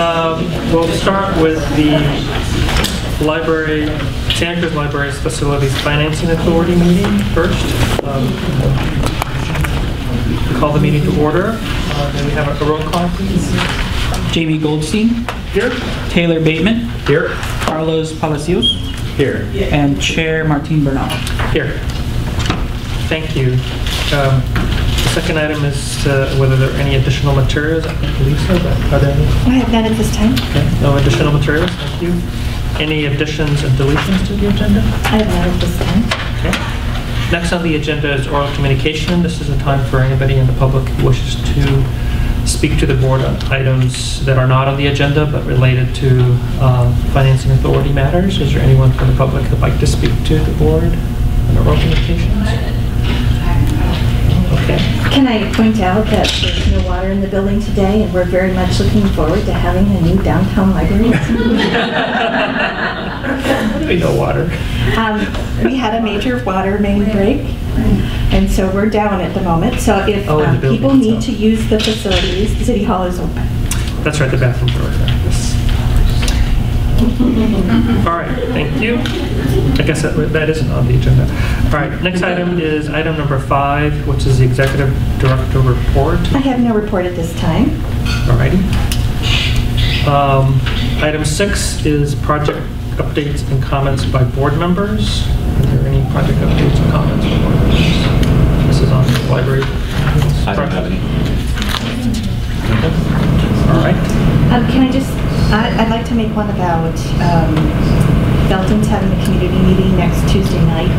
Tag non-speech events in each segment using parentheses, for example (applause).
Um, We'll start with the library, Santa Cruz Library's Facilities Financing Authority meeting first. Um, Call the meeting to order. Uh, we have a roll call, please? Jamie Goldstein, Here. Taylor Bateman, Here. Carlos Palacios, Here. and Chair Martin Bernal. Here. Thank you. Um, second item is uh, whether there are any additional materials. I don't believe so, but are there any? I have none at this time. Okay, No additional materials, thank you. Any additions and deletions to the agenda? I have none at this time. Okay. Next on the agenda is oral communication. This is a time for anybody in the public who wishes to speak to the board on items that are not on the agenda but related to uh, financing authority matters. Is there anyone from the public who'd like to speak to the board on oral communications? Okay. Can I point out that there's no water in the building today, and we're very much looking forward to having a new downtown library? (laughs) We no water. Um, We had a major water main break, and so we're down at the moment. So if Oh, um, building people need itself. to use the facilities, the City Hall is open. That's right, the bathroom door there. Yes. All right, thank you. I guess that, that isn't on the agenda. All right, next item is item number five, which is the executive director report. I have no report at this time. All righty. Um, Item six is project updates and comments by board members. Are there any project updates and comments by board members? This is on the library. I don't have any. All right. Um, Can I just, I- I'd like to make one about um, Felton's having a community meeting next Tuesday night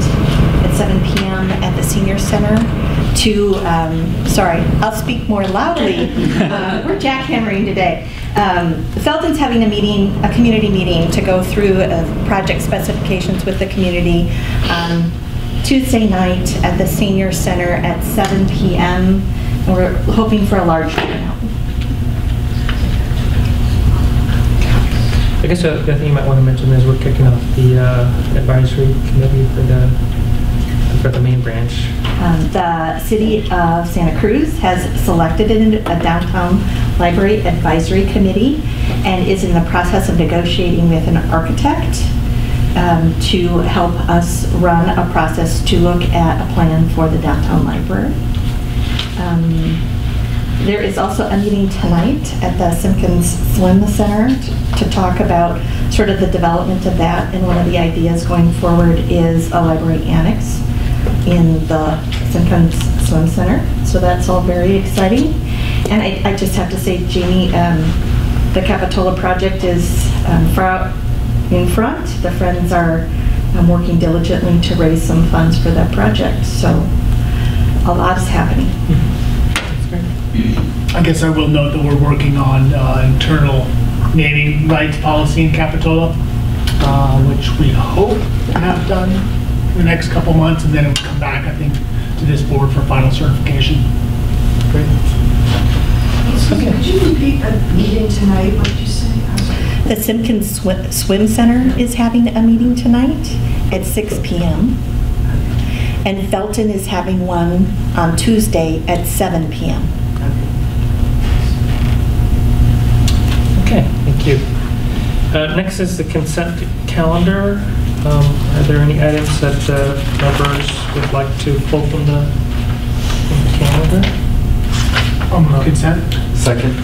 at 7 PM at the Senior Center to, um, sorry, I'll speak more loudly. (laughs) Uh, We're jackhammering today. Um, Felton's having a meeting, a community meeting to go through uh, project specifications with the community um, Tuesday night at the Senior Center at 7 PM. We're hoping for a large turnout. Guess the other thing you might want to mention is we're kicking off the uh, advisory committee for the, for the main branch. Um, The city of Santa Cruz has selected a a downtown library advisory committee and is in the process of negotiating with an architect um, to help us run a process to look at a plan for the downtown library. Um, There is also a meeting tonight at the Simpkins Swim Center to talk about sort of the development of that, and one of the ideas going forward is a library annex in the Simpkins Swim Center. So that's all very exciting. And I, I just have to say, Jamie, um, the Capitola project is um, in front. The Friends are um, working diligently to raise some funds for that project, so a lot is happening. That's great. I guess I will note that we're working on uh, internal naming rights policy in Capitola, uh, which we hope to have done in the next couple months, and then it will come back, I think, to this board for final certification. Great. Excuse me, could you repeat the meeting tonight? What did you say? The Simpkins Swi- Swim Center is having a meeting tonight at 6 PM. And Felton is having one on Tuesday at 7 PM. Okay, thank you. Uh, Next is the consent calendar. Um, Are there any items that uh, members would like to pull from the from the calendar? Um, Consent? Second.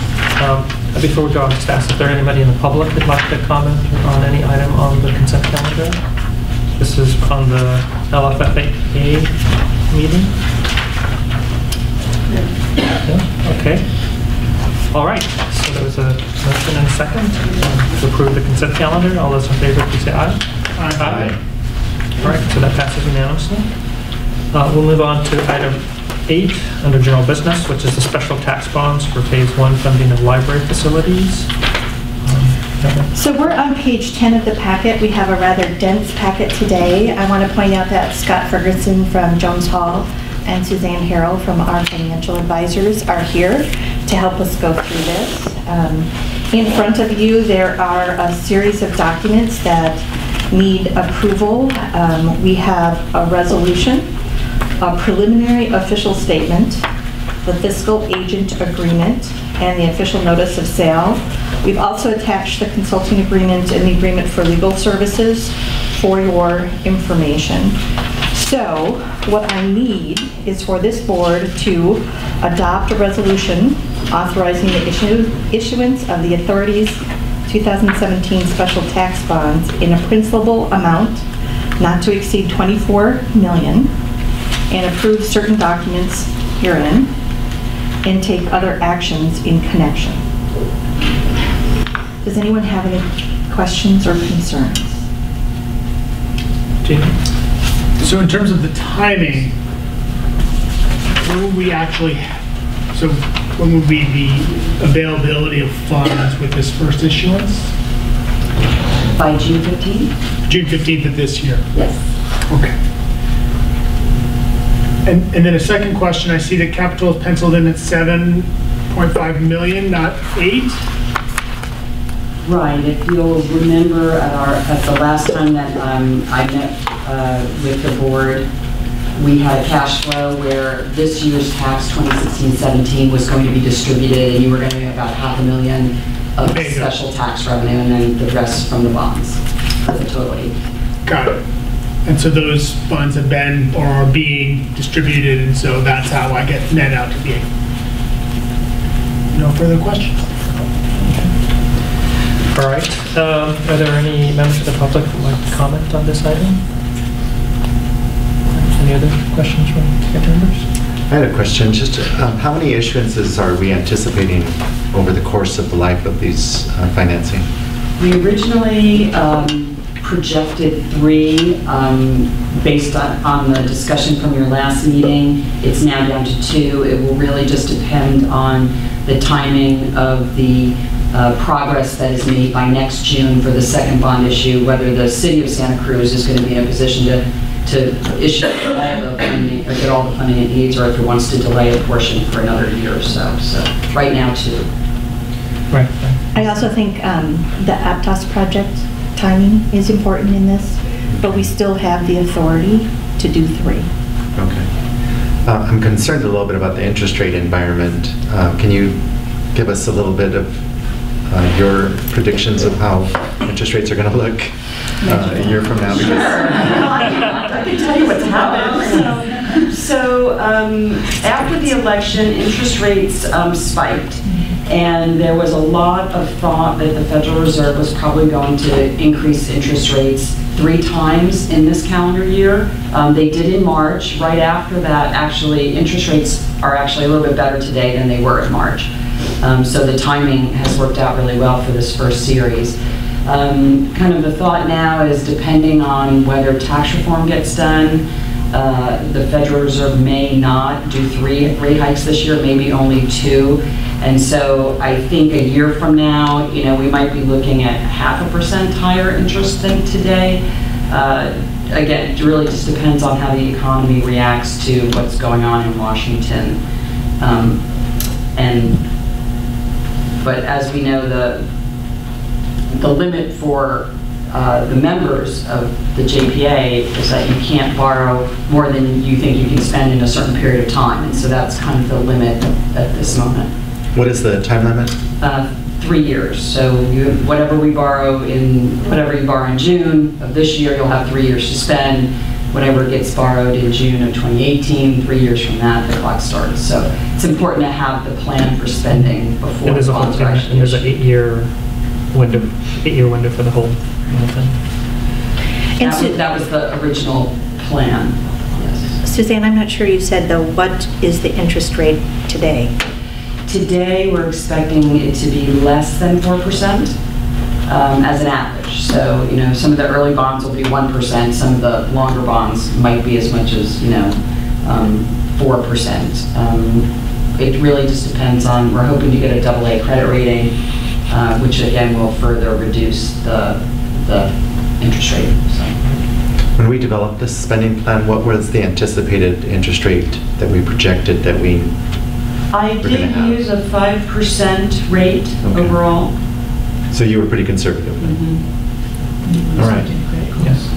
Um, Before we go, I'll just ask if there anybody in the public who'd like to comment on any item on the consent calendar? This is on the LFFA meeting? No? Okay. All right, so there was a motion and a second um, to approve the consent calendar. All those in favor, please say aye. Aye. All right, so that passes unanimously. Uh, We'll move on to item eight, under general business, which is the special tax bonds for phase one funding of library facilities. Um, So we're on page 10 of the packet. We have a rather dense packet today. I want to point out that Scott Ferguson from Jones Hall and Suzanne Harrell from our financial advisors are here to help us go through this. Um, In front of you, there are a series of documents that need approval. Um, We have a resolution, a preliminary official statement, the fiscal agent agreement, and the official notice of sale. We've also attached the consulting agreement and the agreement for legal services for your information. So what I need is for this board to adopt a resolution authorizing the issue- issuance of the authority's 2017 special tax bonds in a principal amount not to exceed 24 million and approve certain documents herein and take other actions in connection. Does anyone have any questions or concerns? Jamie? So in terms of the timing, when will we actually, so when will be the availability of funds with this first issuance? By June 15th? June 15th of this year? Yes. Okay. And, and then a second question, I see that capital is penciled in at 7.5 million, not 8? Right, if you'll remember at our, at the last time that um, I met uh, with the board, we had a cash flow where this year's tax, 2016-17, was going to be distributed, and you were going to get about half a million of good. special tax revenue, and then the rest from the bonds, totally. Got it. And so those funds have been or are being distributed, and so that's how I get net out to be. No further questions? All right. Um, Are there any members of the public who would like to comment on this item? Any other questions from committee members? I had a question, just um, how many issuances are we anticipating over the course of the life of these uh, financing? We originally um, projected three, um, based on, on the discussion from your last meeting. It's now down to two. It will really just depend on the timing of the uh, progress that is made by next June for the second bond issue, whether the city of Santa Cruz is going to be in a position to, to issue all the funding, or get all the funding it needs, or if it wants to delay a portion for another year or so. So, right now, too. Right. I also think um, the Aptos project timing is important in this, but we still have the authority to do three. Okay. Uh, I'm concerned a little bit about the interest rate environment. Uh, Can you give us a little bit of uh, your predictions of how interest rates are going to look uh, a year from now? Because I can tell you what's happened. So, um, after the election, interest rates um, spiked, and there was a lot of thought that the Federal Reserve was probably going to increase interest rates three times in this calendar year. Um, They did in March. Right after that, actually, interest rates are actually a little bit better today than they were in March. Um, So the timing has worked out really well for this first series. Um, Kind of the thought now is depending on whether tax reform gets done, uh, the Federal Reserve may not do three rate hikes this year, maybe only two. And so I think a year from now, you know, we might be looking at half a percent higher interest than today. Uh, Again, it really just depends on how the economy reacts to what's going on in Washington. Um, And, but as we know, the, the limit for uh, the members of the JPA is that you can't borrow more than you think you can spend in a certain period of time. And so that's kind of the limit at this moment. what is the time limit? Uh, Three years. So you, whatever we borrow in, whatever you borrow in June of this year, you'll have three years to spend. Whatever gets borrowed in June of 2018, three years from that, the clock starts. So it's important to have the plan for spending before And there's a whole, bonds are and there's an eight-year window, eight-year window for the whole whole thing. And That Su- was, that was the original plan, yes. Suzanne, I'm not sure you said though, what is the interest rate today? Today, we're expecting it to be less than 4% um, as an average. So, you know, some of the early bonds will be 1%, some of the longer bonds might be as much as, you know, um, 4%. Um, It really just depends on, we're hoping to get a double A credit rating, uh, which again will further reduce the, the interest rate, so. When we developed this spending plan, what was the anticipated interest rate that we projected that we, I We're did have- use a 5% rate Okay. overall. So you were pretty conservative then? Mhm. All right. Yes.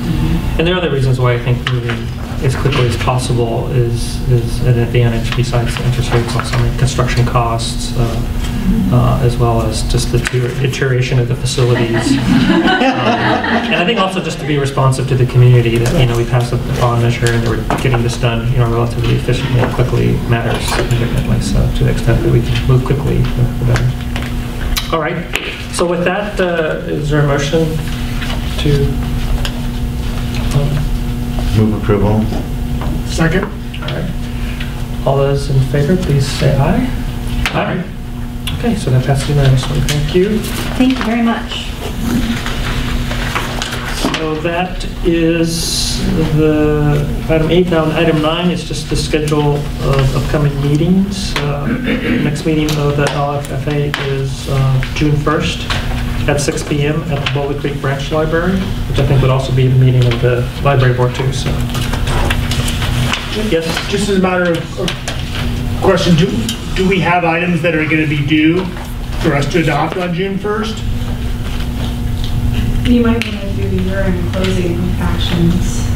And there are other reasons why I think moving as quickly as possible is, is an advantage besides the interest rates, also I mean, construction costs, uh, uh, as well as just the deter- deterioration of the facilities. (laughs) Um, And I think also just to be responsive to the community, that, you know, we passed a bond measure and we're getting this done, you know, relatively efficiently and quickly matters significantly. So to the extent that we can move quickly, the the better. All right, so with that, uh, is there a motion to? um, Move approval. Second? All right. All those in favor, please say aye. Aye. Okay, so that passes unanimously. Thank you. Thank you very much. So that is the, item eight. Now, item nine is just the schedule of upcoming meetings. Uh, Next meeting of the LFFA is uh, June 1st at 6 PM at the Boulder Creek Branch Library, which I think would also be a meeting of the library board too, so. Yes? Just as a matter of question, do, do we have items that are going to be due for us to adopt on June 1st? You might want to do your own closing actions.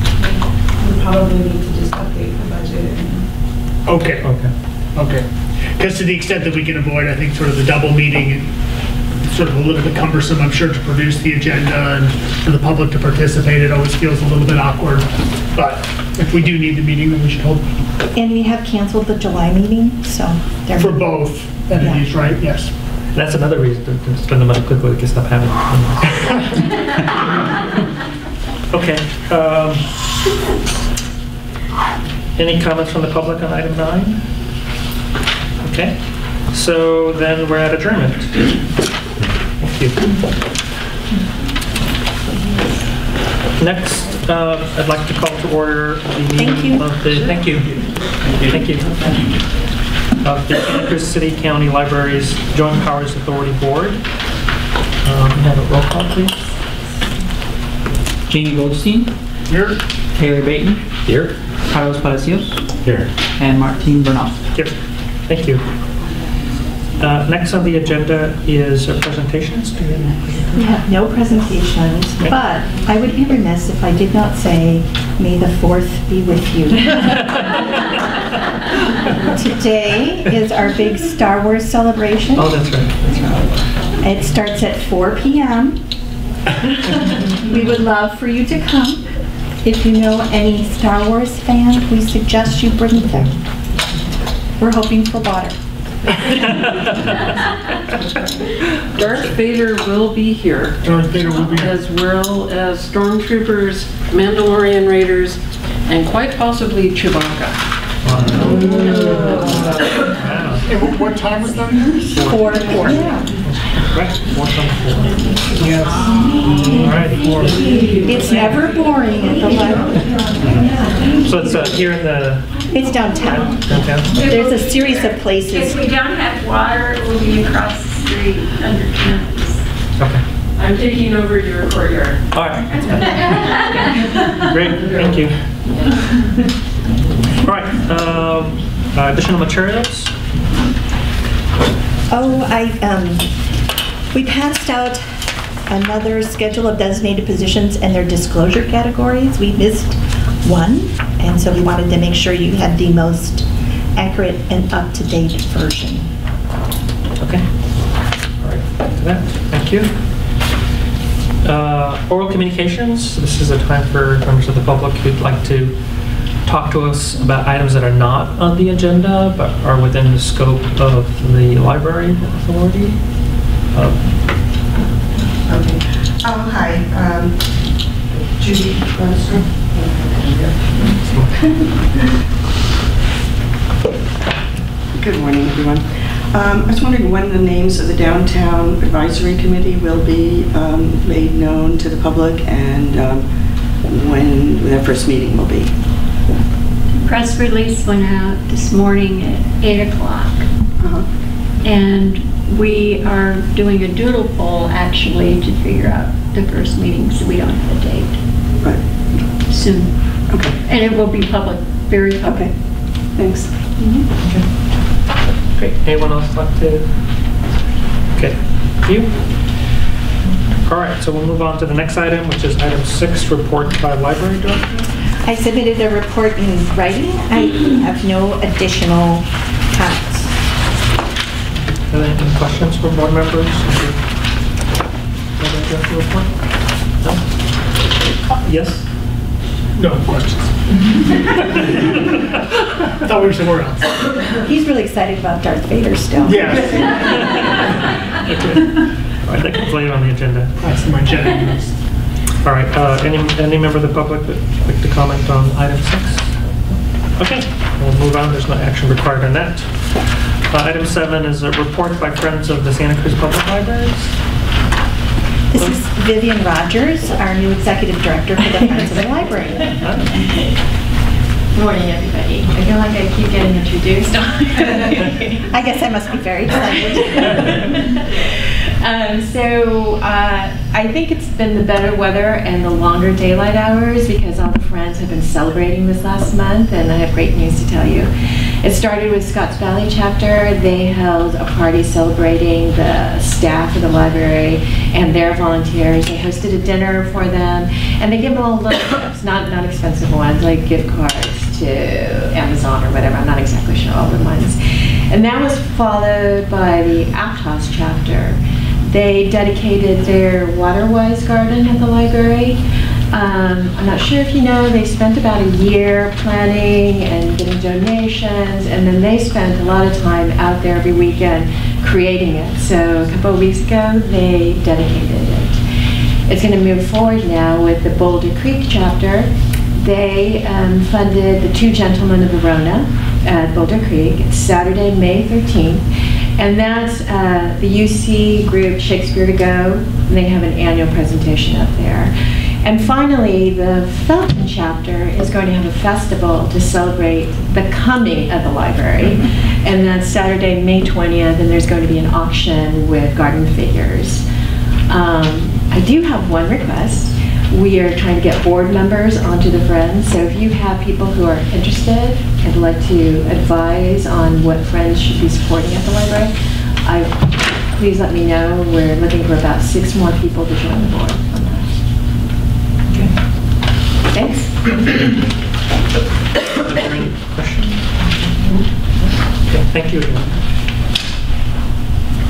We probably need to just update the budget Okay, Okay. okay. Because to the extent that we can avoid, I think, sort of the double meeting, it's sort of a little bit cumbersome, I'm sure, to produce the agenda and for the public to participate, it always feels a little bit awkward. But if we do need the meeting, then we should hold it. And we have canceled the July meeting, so. there- for both entities, right? Yes. That's another reason to to spend the money quickly, to stop having. them. (laughs) Okay. um, Any comments from the public on item nine? Okay, so then we're at adjournment. Thank you. Next, uh, I'd like to call to order the Thank meeting you. of the, thank you. Thank you. Of the Santa Cruz City County Libraries Joint Powers Authority Board. Um, Have a roll call, please. Jamie Goldstein, Here? Taylor Bateman, Here. Carlos Palacios, Here. and Martin Bernal. Here. Thank you. Uh, Next on the agenda is presentations. Do you have- We have no presentations, Okay. but I would be remiss if I did not say, may the 4th be with you. (laughs) (laughs) Today is our big Star Wars celebration. Oh, that's right, that's right. It starts at 4 PM. We would love for you to come. If you know any Star Wars fans, we suggest you bring them. We're hoping for water. (laughs) Darth Vader will be here, Darth Vader will be here. as well as stormtroopers, Mandalorian raiders, and quite possibly Chewbacca. Wow. And what- what time was that? 4 PM. Right, one on four. Yes. All right. It's never boring at the library. So it's uh, here in the It's downtown. downtown? There's a series of places. If we don't have water, it will be across the street under campus. Okay. I'm taking over your courtyard. All right. (laughs) Great, thank you. (laughs) Um, uh, additional materials? Oh, I, um, we passed out another schedule of designated positions and their disclosure categories. We missed one, and so we wanted to make sure you had the most accurate and up-to-date version. Okay. All right, to that, thank you. Uh, Oral communications, this is a time for members of the public who'd like to talk to us about items that are not on the agenda, but are within the scope of the library authority. Uh, Okay. Um, hi, um, Judy Brewster. Good morning, everyone. Um, I was wondering when the names of the Downtown Advisory Committee will be um, made known to the public and um, when their first meeting will be. Press release went out this morning at 8 o'clock. Uh-huh. And we are doing a doodle poll actually to figure out the first meeting, so we don't have a date Right, soon. okay, And it will be public, very public. okay, thanks. Okay. Great, anyone else like to? Okay, you? All right, so we'll move on to the next item, which is item six, report by library director. I submitted a report in writing. I have no additional comments. Any questions from board members? Whether they have to report? No? Uh, Yes? No questions. I (laughs) thought we were somewhere else. He's really excited about Darth Vader still. Yes, Okay. All right, that comes later on the agenda. that's my list. All right, uh, any, any member of the public that would like to comment on item six? Okay, we'll move on, there's no action required on that. Uh, Item seven is a report by Friends of the Santa Cruz Public Libraries. This is Vivian Rogers, our new executive director for the Friends of the Library. (laughs) Good Morning, everybody. I feel like I keep getting introduced. (laughs) (laughs) I guess I must be very excited. Um, so uh, I think it's been the better weather and the longer daylight hours because all the friends have been celebrating this last month, and I have great news to tell you. It started with Scotts Valley chapter. They held a party celebrating the staff of the library and their volunteers. They hosted a dinner for them, and they give them all little gifts, not not expensive ones like gift cards to Amazon or whatever. I'm not exactly sure all the ones. And that was followed by the Aptos chapter. They dedicated their Waterwise garden at the library. Um, I'm not sure if you know, they spent about a year planning and getting donations, and then they spent a lot of time out there every weekend creating it. So a couple of weeks ago, they dedicated it. It's going to move forward now with the Boulder Creek chapter. They um, funded the Two Gentlemen of Verona at Boulder Creek. It's Saturday, May 13th. And that's uh, the UC group Shakespeare to Go. And they have an annual presentation up there. And finally, the Felton chapter is going to have a festival to celebrate the coming of the library. And that's Saturday, May 20th, and there's going to be an auction with garden figures. Um, I do have one request. We are trying to get board members onto the Friends, so if you have people who are interested and like to advise on what Friends should be supporting at the library, I, please let me know. We're looking for about six more people to join the board on that. Thanks. Are there any questions? Okay, thank you.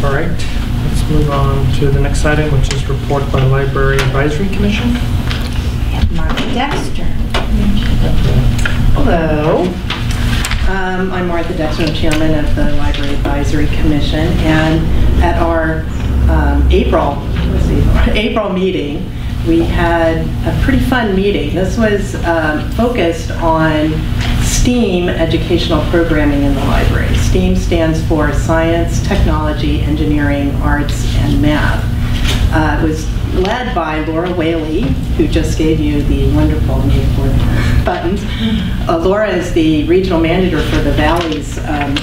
All right, move on to the next item, which is report by Library Advisory Commission. Martha Dexter. Hello. Um, I'm Martha Dexter, Chairman of the Library Advisory Commission, and at our um, April, (laughs) April meeting, we had a pretty fun meeting. This was um, focused on STEAM educational programming in the library. STEAM stands for Science, Technology, Engineering, Arts, and Math. Uh, It was led by Laura Whaley, who just gave you the wonderful name for buttons. Uh, Laura is the regional manager for the Valleys um,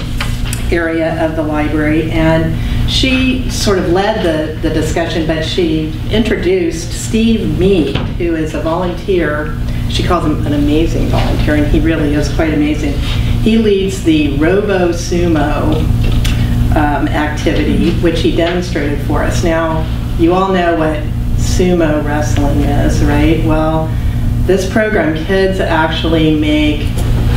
area of the library, and she sort of led the, the discussion, but she introduced Steve Mead, who is a volunteer. She calls him an amazing volunteer, and he really is quite amazing. He leads the Robo Sumo um, activity, which he demonstrated for us. Now, you all know what sumo wrestling is, right? Well, this program, kids actually make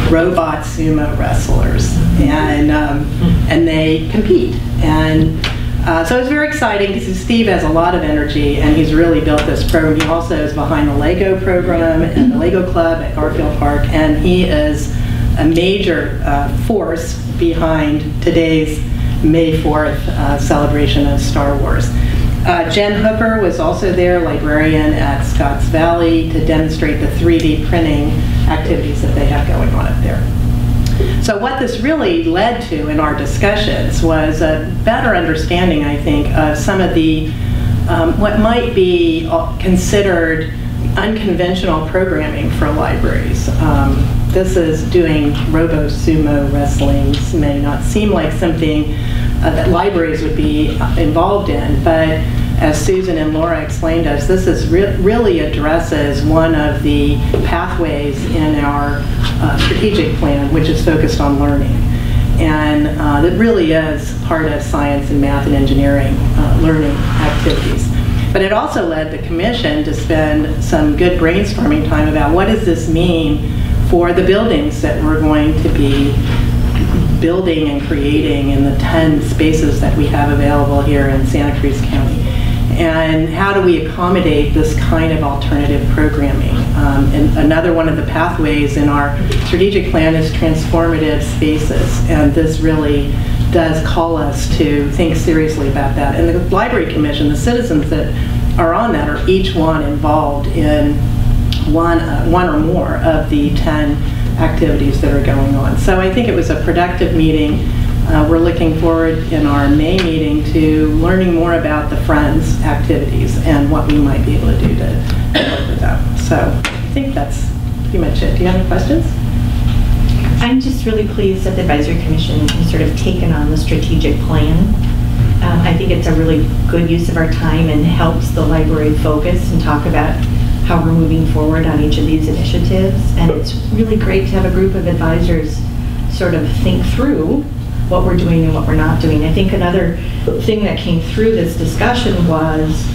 robot sumo wrestlers, and um, and they compete. And uh, so it's very exciting because Steve has a lot of energy, and he's really built this program. He also is behind the Lego program and the Lego Club at Garfield Park, and he is a major uh, force behind today's May 4th uh, celebration of Star Wars. Uh, Jen Hooker was also there, librarian at Scotts Valley, to demonstrate the 3D printing activities that they have going on up there. So what this really led to in our discussions was a better understanding, I think, of some of the, um, what might be uh, considered unconventional programming for libraries. Um, this is doing robo-sumo wrestling, This may not seem like something uh, that libraries would be uh, involved in, but as Susan and Laura explained us, this is re really addresses one of the pathways in our uh, strategic plan, which is focused on learning. And uh, that really is part of science and math and engineering uh, learning activities. But it also led the commission to spend some good brainstorming time about what does this mean for the buildings that we're going to be building and creating in the 10 spaces that we have available here in Santa Cruz County. And how do we accommodate this kind of alternative programming? Um, And another one of the pathways in our strategic plan is transformative spaces. And this really does call us to think seriously about that. And the Library Commission, the citizens that are on that are each one involved in one, uh, one or more of the 10 activities that are going on. So I think it was a productive meeting. Uh, We're looking forward in our May meeting to learning more about the Friends activities and what we might be able to do to work with them. So I think that's pretty much it. Do you have any questions? I'm just really pleased that the advisory commission has sort of taken on the strategic plan. Um, I think it's a really good use of our time and helps the library focus and talk about how we're moving forward on each of these initiatives. And it's really great to have a group of advisors sort of think through what we're doing and what we're not doing. I think another thing that came through this discussion was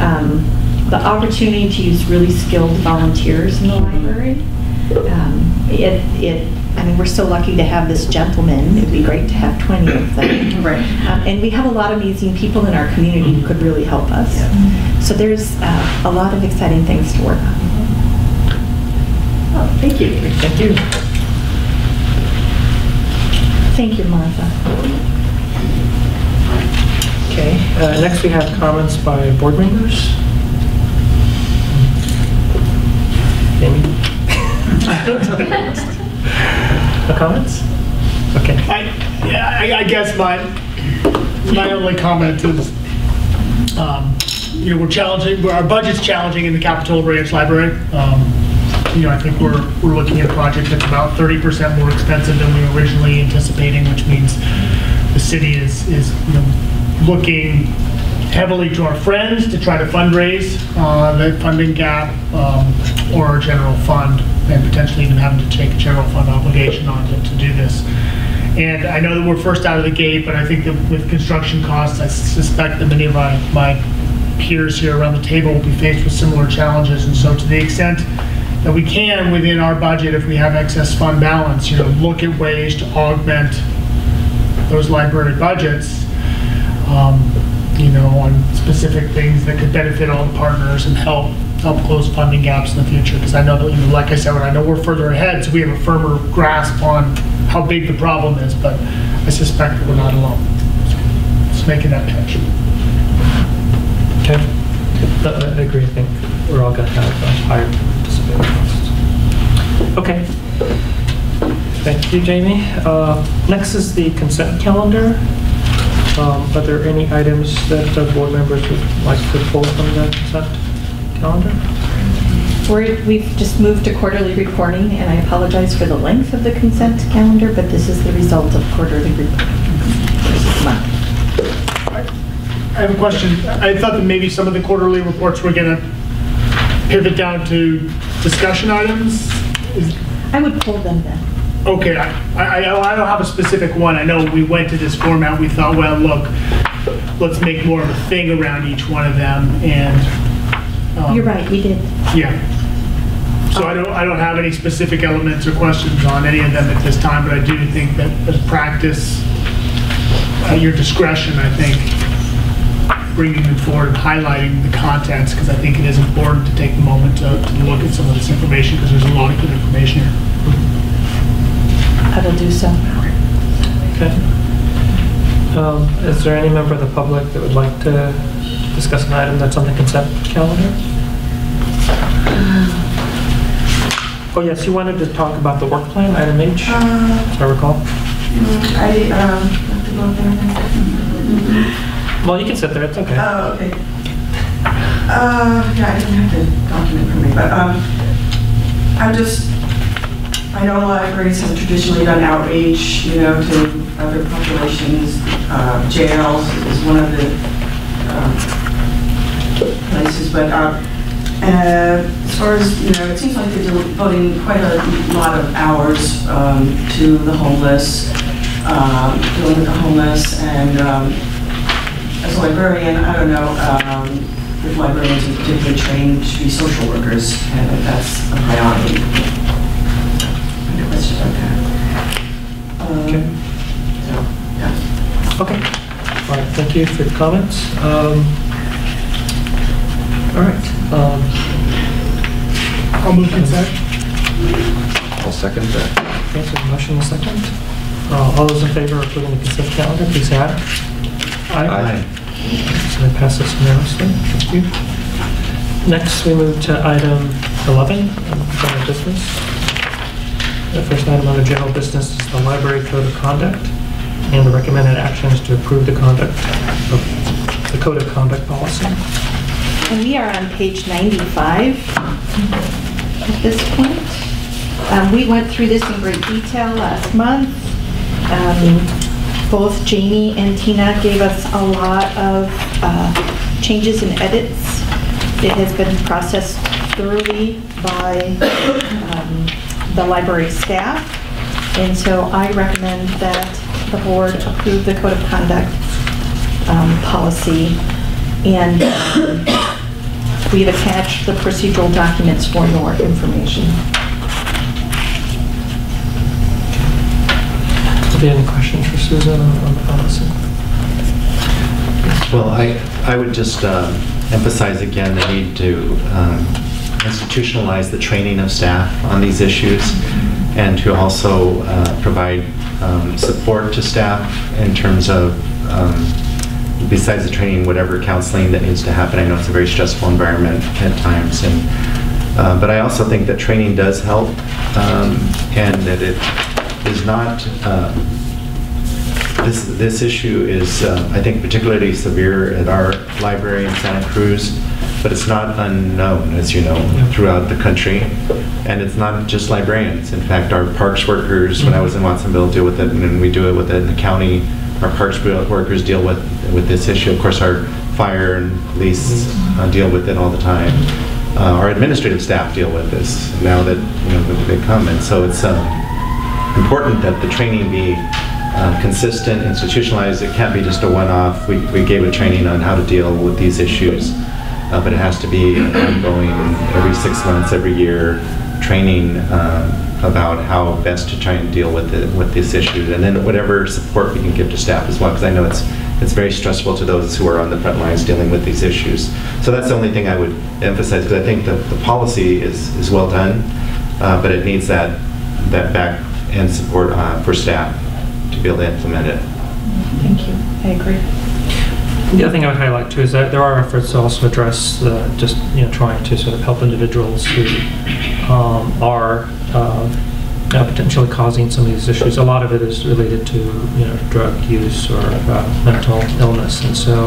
um, the opportunity to use really skilled volunteers in the library. Um, It, it, I mean, we're so lucky to have this gentleman, it'd be great to have 20 of them. (coughs) Right. Um, And we have a lot of amazing people in our community who could really help us. So there's uh, a lot of exciting things to work on. Oh, thank you. Thank you. Thank you, Martha. Okay, uh, next we have comments by board members. Amy? No comments? Okay. I, yeah, I, I guess my, my only comment is, um, you know, we're challenging, our budget's challenging in the Capitola Branch Library. Um, You know, I think we're, we're looking at a project that's about 30% more expensive than we were originally anticipating, which means the city is, is, you know, looking heavily to our friends to try to fundraise uh, the funding gap um, or our general fund, and potentially even having to take a general fund obligation on to to do this. And I know that we're first out of the gate, but I think that with construction costs, I suspect that many of my, my peers here around the table will be faced with similar challenges. And so to the extent that we can, within our budget, if we have excess fund balance, you know, look at ways to augment those library budgets, um, you know, on specific things that could benefit all the partners and help, help close funding gaps in the future. Because I know that, you know, like I said, I know we're further ahead, so we have a firmer grasp on how big the problem is, but I suspect that we're not alone. So, Just making that pitch. Okay. I agree, I think we're all gonna have uh, higher. Okay. Thank you, Jamie. Uh, Next is the consent calendar. Um, Are there any items that the board members would like to pull from the consent calendar? We're, we've just moved to quarterly reporting, and I apologize for the length of the consent calendar, but this is the result of quarterly reporting. This month. I have a question. I thought that maybe some of the quarterly reports were gonna pivot down to discussion items. Is- I would pull them then. Okay, I, I, I don't have a specific one. I know we went to this format, we thought, well, look, let's make more of a thing around each one of them, and... um, You're right, we did. Yeah. So I don't, I don't have any specific elements or questions on any of them at this time, but I do think that as practice, at your discretion, I think, bringing them forward and highlighting the contents, because I think it is important to take a moment to, to look at some of this information, because there's a lot of good information here. I will do so. Okay. Um, Is there any member of the public that would like to discuss an item that's on the consent calendar? Oh, yes, you wanted to talk about the work plan, item H, as I recall? I, um, Well, you can sit there, it's okay. Oh, okay. Uh, yeah, I didn't have the document for me, but, um, I'm just, I know libraries have traditionally done outreach, you know, to other populations. Uh, jails is one of the, um, places, but, uh, uh, as far as, you know, it seems like they're devoting quite a lot of hours, um, to the homeless, um, dealing with the homeless, and, um, as a librarian, I don't know um, if librarians are particularly trained to be social workers, and if that's a priority. Any questions about that? Um, okay. So, yeah. Okay. All right, thank you for the comments. Um, all right. Um, I'll move consent. I'll second that. Okay, so motion will second. Uh, all those in favor of approving the consent calendar, please add aye. So that passes unanimously. Thank you. Next, we move to item 11, um, general business. The first item on the general business is the library code of conduct, and the recommended action is to approve the conduct of the code of conduct policy. And we are on page 95 at this point. Um, We went through this in great detail last month. Um, Both Jamie and Tina gave us a lot of uh, changes and edits. It has been processed thoroughly by um, the library staff. And so I recommend that the board approve the code of conduct um, policy. And um, we've attached the procedural documents for your information. Any questions Susan on the policy? Well, I, I would just um, emphasize again the need to um, institutionalize the training of staff on these issues and to also uh, provide um, support to staff in terms of, um, besides the training, whatever counseling that needs to happen. I know it's a very stressful environment at times, and, uh, but I also think that training does help um, and that it is not, um, this, this issue is, uh, I think, particularly severe at our library in Santa Cruz, but it's not unknown, as you know, throughout the country. And it's not just librarians. In fact, our parks workers, when I was in Watsonville, deal with it, and we do it with it in the county. Our parks workers deal with, with this issue. Of course, our fire and police uh, deal with it all the time. Uh, Our administrative staff deal with this now that, you know, they come. And so it's, um, important that the training be uh, consistent, institutionalized. It can't be just a one-off. We, we gave a training on how to deal with these issues, uh, but it has to be ongoing, every six months, every year, training um, about how best to try and deal with it, with these issues, and then whatever support we can give to staff as well, because I know it's it's very stressful to those who are on the front lines dealing with these issues. So that's the only thing I would emphasize, because I think that the policy is is well done, uh, but it needs that that back and support uh, for staff to be able to implement it. Thank you. I agree. The other thing I would highlight too is that there are efforts to also address the, just, you know, trying to sort of help individuals who um, are uh, uh, potentially causing some of these issues. A lot of it is related to, you know, drug use or uh, mental illness. And so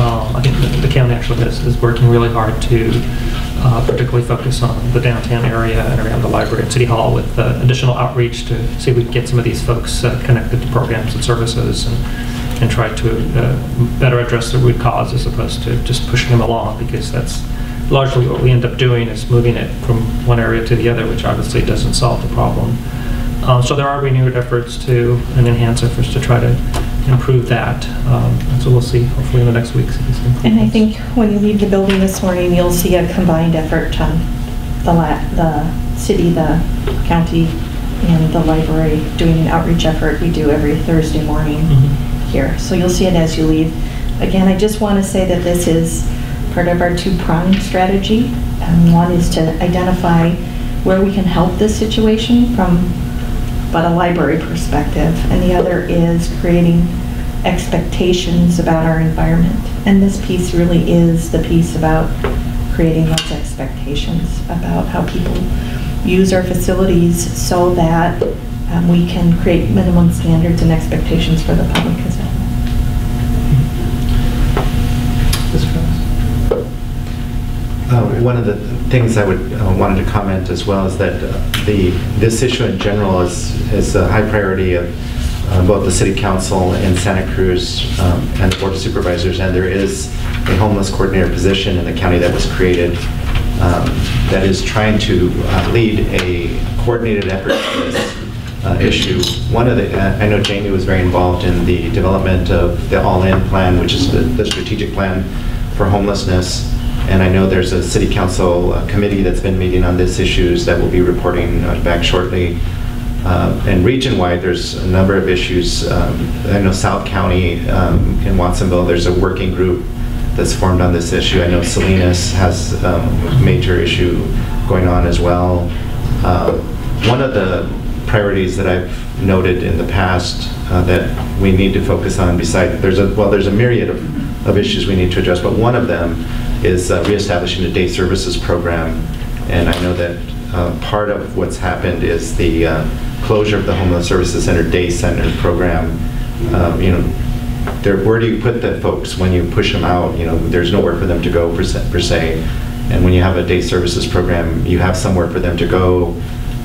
um, I think the- the county actually is, is working really hard to uh, particularly focus on the downtown area and around the library and city hall with uh, additional outreach to see if we can get some of these folks uh, connected to programs and services and, and try to uh, better address the root cause as opposed to just pushing them along because that's largely what we end up doing is moving it from one area to the other, which obviously doesn't solve the problem. Uh, So there are renewed efforts to, and enhanced efforts to try to improve that. Um, so we'll see, hopefully in the next weeks. And I think when you leave the building this morning, you'll see a combined effort on the la, the city, the county, and the library doing an outreach effort we do every Thursday morning Mhm. here. So you'll see it as you leave. Again, I just want to say that this is part of our two-pronged strategy. Um, One is to identify where we can help this situation from but a library perspective, and the other is creating expectations about our environment. And this piece really is the piece about creating those expectations about how people use our facilities so that um, we can create minimum standards and expectations for the public as well. Uh, One of the things I would, uh, wanted to comment as well is that uh, the, this issue in general is, is a high priority of uh, both the city council in Santa Cruz um, and the board of supervisors, and there is a homeless coordinator position in the county that was created um, that is trying to uh, lead a coordinated effort to this uh, issue. One of the, I know Jamie was very involved in the development of the All-In Plan, which is the the strategic plan for homelessness. And I know there's a city council uh, committee that's been meeting on these issues that will be reporting uh, back shortly. Uh, And region-wide, there's a number of issues. Um, I know South County um, in Watsonville, there's a working group that's formed on this issue. I know Salinas has um, a major issue going on as well. Uh, One of the priorities that I've noted in the past uh, that we need to focus on beside, there's a, well, there's a myriad of, of issues we need to address, but one of them is uh, reestablishing a day services program. And I know that uh, part of what's happened is the uh, closure of the Homeless Services Center Day Center program. Um, You know, there, where do you put the folks when you push them out? You know, there's nowhere for them to go per se. per se. And when you have a day services program, you have somewhere for them to go,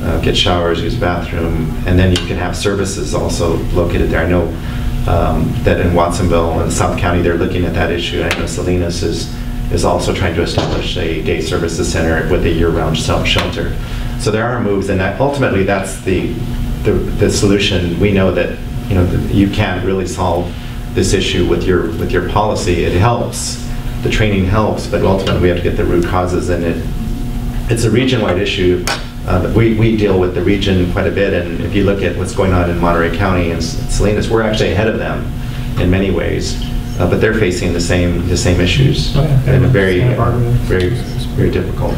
uh, get showers, use bathroom, and then you can have services also located there. I know um, that in Watsonville and South County, they're looking at that issue. I know Salinas is, is also trying to establish a day services center with a year-round shelter. So there are moves, and that- ultimately, that's the, the, the solution. We know that, you know, you can't really solve this issue with your, with your policy. It helps, the training helps, but ultimately, we have to get the root causes, and it, it's a region-wide issue. Uh, We, we deal with the region quite a bit, and if you look at what's going on in Monterey County and Salinas, we're actually ahead of them in many ways, Uh, but they're facing the same, the same issues. Oh, yeah. And very, very, very difficult.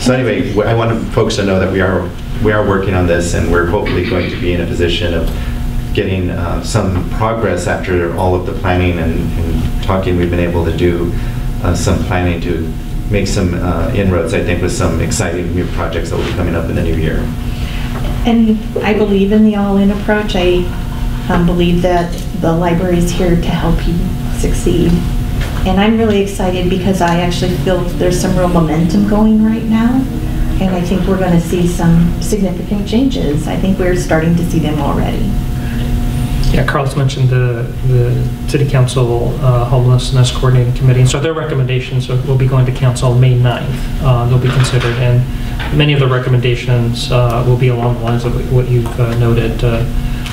So anyway, I want folks to know that we are, we are working on this, and we're hopefully going to be in a position of getting uh, some progress after all of the planning and and talking we've been able to do, uh, some planning to make some uh, inroads, I think, with some exciting new projects that will be coming up in the new year. And I believe in the all-in approach. I um, believe that the library is here to help you succeed. And I'm really excited because I actually feel there's some real momentum going right now. And I think we're going to see some significant changes. I think we're starting to see them already. Yeah, Carlos mentioned the, the city council uh, homelessness coordinating committee. And so their recommendations will be going to council May 9th. Uh, They'll be considered, and many of the recommendations uh, will be along the lines of what you've uh, noted.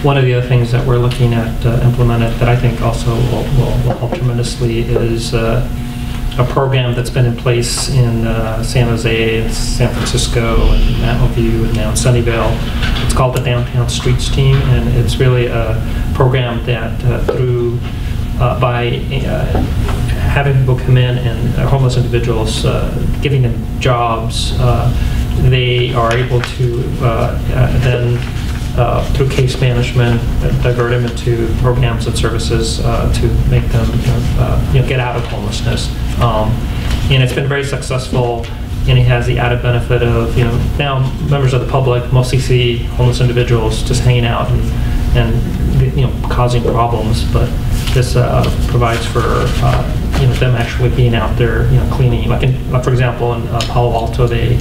One of the other things that we're looking at uh, implemented that I think also will will will help tremendously is uh, a program that's been in place in uh, San Jose, and San Francisco, and Mountain View, and now in Sunnyvale. It's called the Downtown Streets Team, and it's really a program that uh, through, uh, by uh, having people come in and homeless individuals, uh, giving them jobs, uh, they are able to then uh, through case management, divert them into programs and services uh, to make them, you know, uh, you know, get out of homelessness. Um, And it's been very successful, and it has the added benefit of, you know, now members of the public mostly see homeless individuals just hanging out and, and, you know, causing problems, but this uh, provides for, uh, you know, them actually being out there, you know, cleaning. Like, in- like, for example, in Palo Alto, they,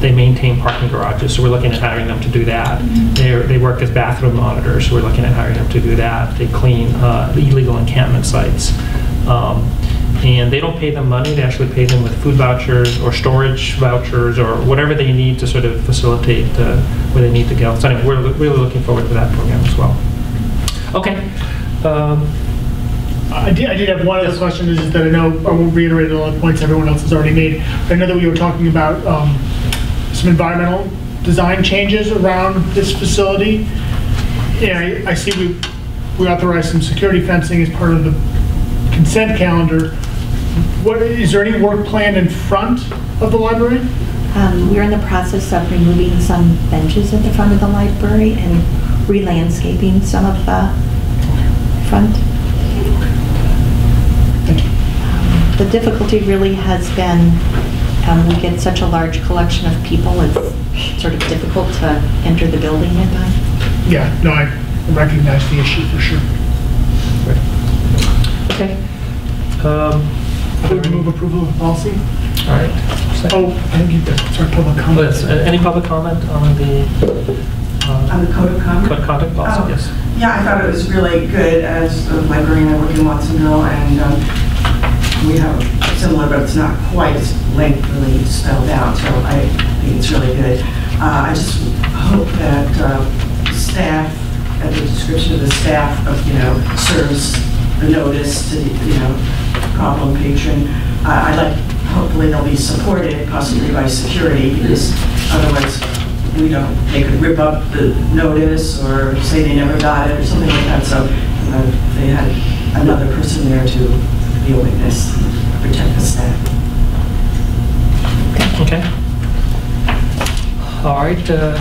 they maintain parking garages, so we're looking at hiring them to do that. They're, they work as bathroom monitors, so we're looking at hiring them to do that. They clean uh, illegal encampment sites. Um, And they don't pay them money, they actually pay them with food vouchers or storage vouchers or whatever they need to sort of facilitate uh, where they need to go. So anyway, we're really looking forward to that program as well. Okay. Um, I did, I did have one other question, is that I know, I won't reiterate all the points everyone else has already made. I know that we were talking about um, some environmental design changes around this facility. Yeah, I I see we, we authorized some security fencing as part of the consent calendar. What, is there any work planned in front of the library? Um, We're in the process of removing some benches at the front of the library and re-landscaping some of the front. Um, The difficulty really has been, um, we get such a large collection of people, it's sort of difficult to enter the building at times. Yeah, no, I recognize the issue for sure. Okay. Um, I would move approval of the policy. All right. Oh, I think you did, sorry, public Oh, comment. yes. Uh, Any public comment on the? uh, On the code of conduct? Code of conduct Oh, policy, yes. Yeah, I thought it was really good as a librarian, I work in Watsonville, and um, we have similar, but it's not quite as lengthily spelled out, so I think it's really good. Uh, I just hope that uh, staff, at the description of the staff of, you know, serves a notice to, the you know, problem patron. Uh, I'd like, hopefully they'll be supported possibly by security, because otherwise we don't, they could rip up the notice or say they never got it or something like that. So they had another person there to be a witness, protect the staff. Okay. All right. uh,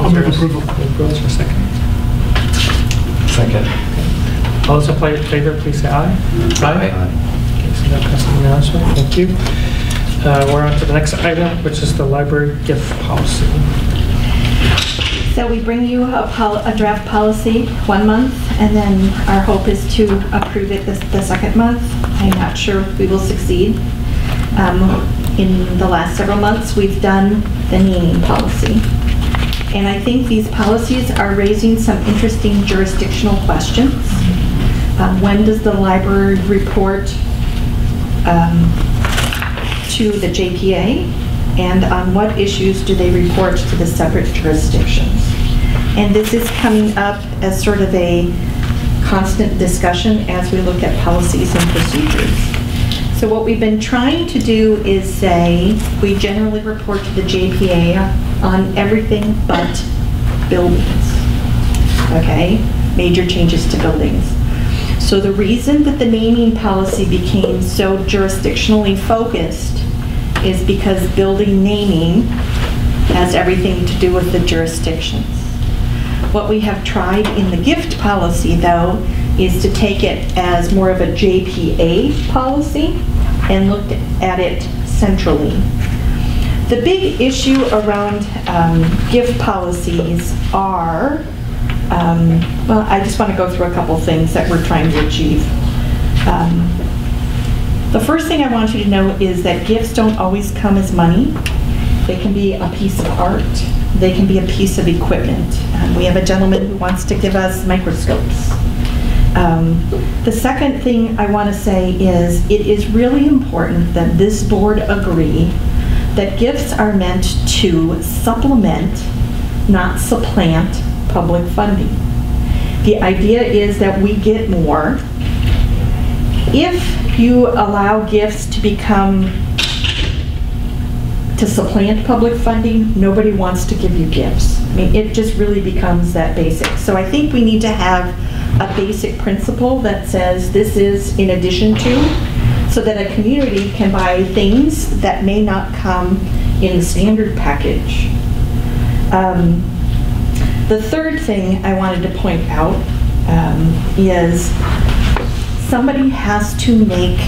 I'll move approval. Approval for a second. Second. All those in favor, please say aye. Aye. Okay, so that passes unanimously. Thank you. Uh, We're on to the next item, which is the library gift policy. So we bring you a a draft policy one month, and then our hope is to approve it this- the second month. I'm not sure we will succeed. Um, In the last several months, we've done the naming policy. And I think these policies are raising some interesting jurisdictional questions. Um, When does the library report um, to the JPA? And on what issues do they report to the separate jurisdictions? And this is coming up as sort of a constant discussion as we look at policies and procedures. So what we've been trying to do is say, we generally report to the JPA on everything but buildings. Okay? Major changes to buildings. So the reason that the naming policy became so jurisdictionally focused is because building naming has everything to do with the jurisdictions. What we have tried in the gift policy, though, is to take it as more of a JPA policy and looked at it centrally. The big issue around um, gift policies are, um, well, I just want to go through a couple things that we're trying to achieve. Um, The first thing I want you to know is that gifts don't always come as money. They can be a piece of art. They can be a piece of equipment. Um, We have a gentleman who wants to give us microscopes. Um, The second thing I want to say is, it is really important that this board agree that gifts are meant to supplement, not supplant, public funding. The idea is that we get more. If you allow gifts to become, to supplant public funding, nobody wants to give you gifts. I mean, it just really becomes that basic. So I think we need to have a basic principle that says this is in addition to, so that a community can buy things that may not come in the standard package. Um, The third thing I wanted to point out um, is somebody has to make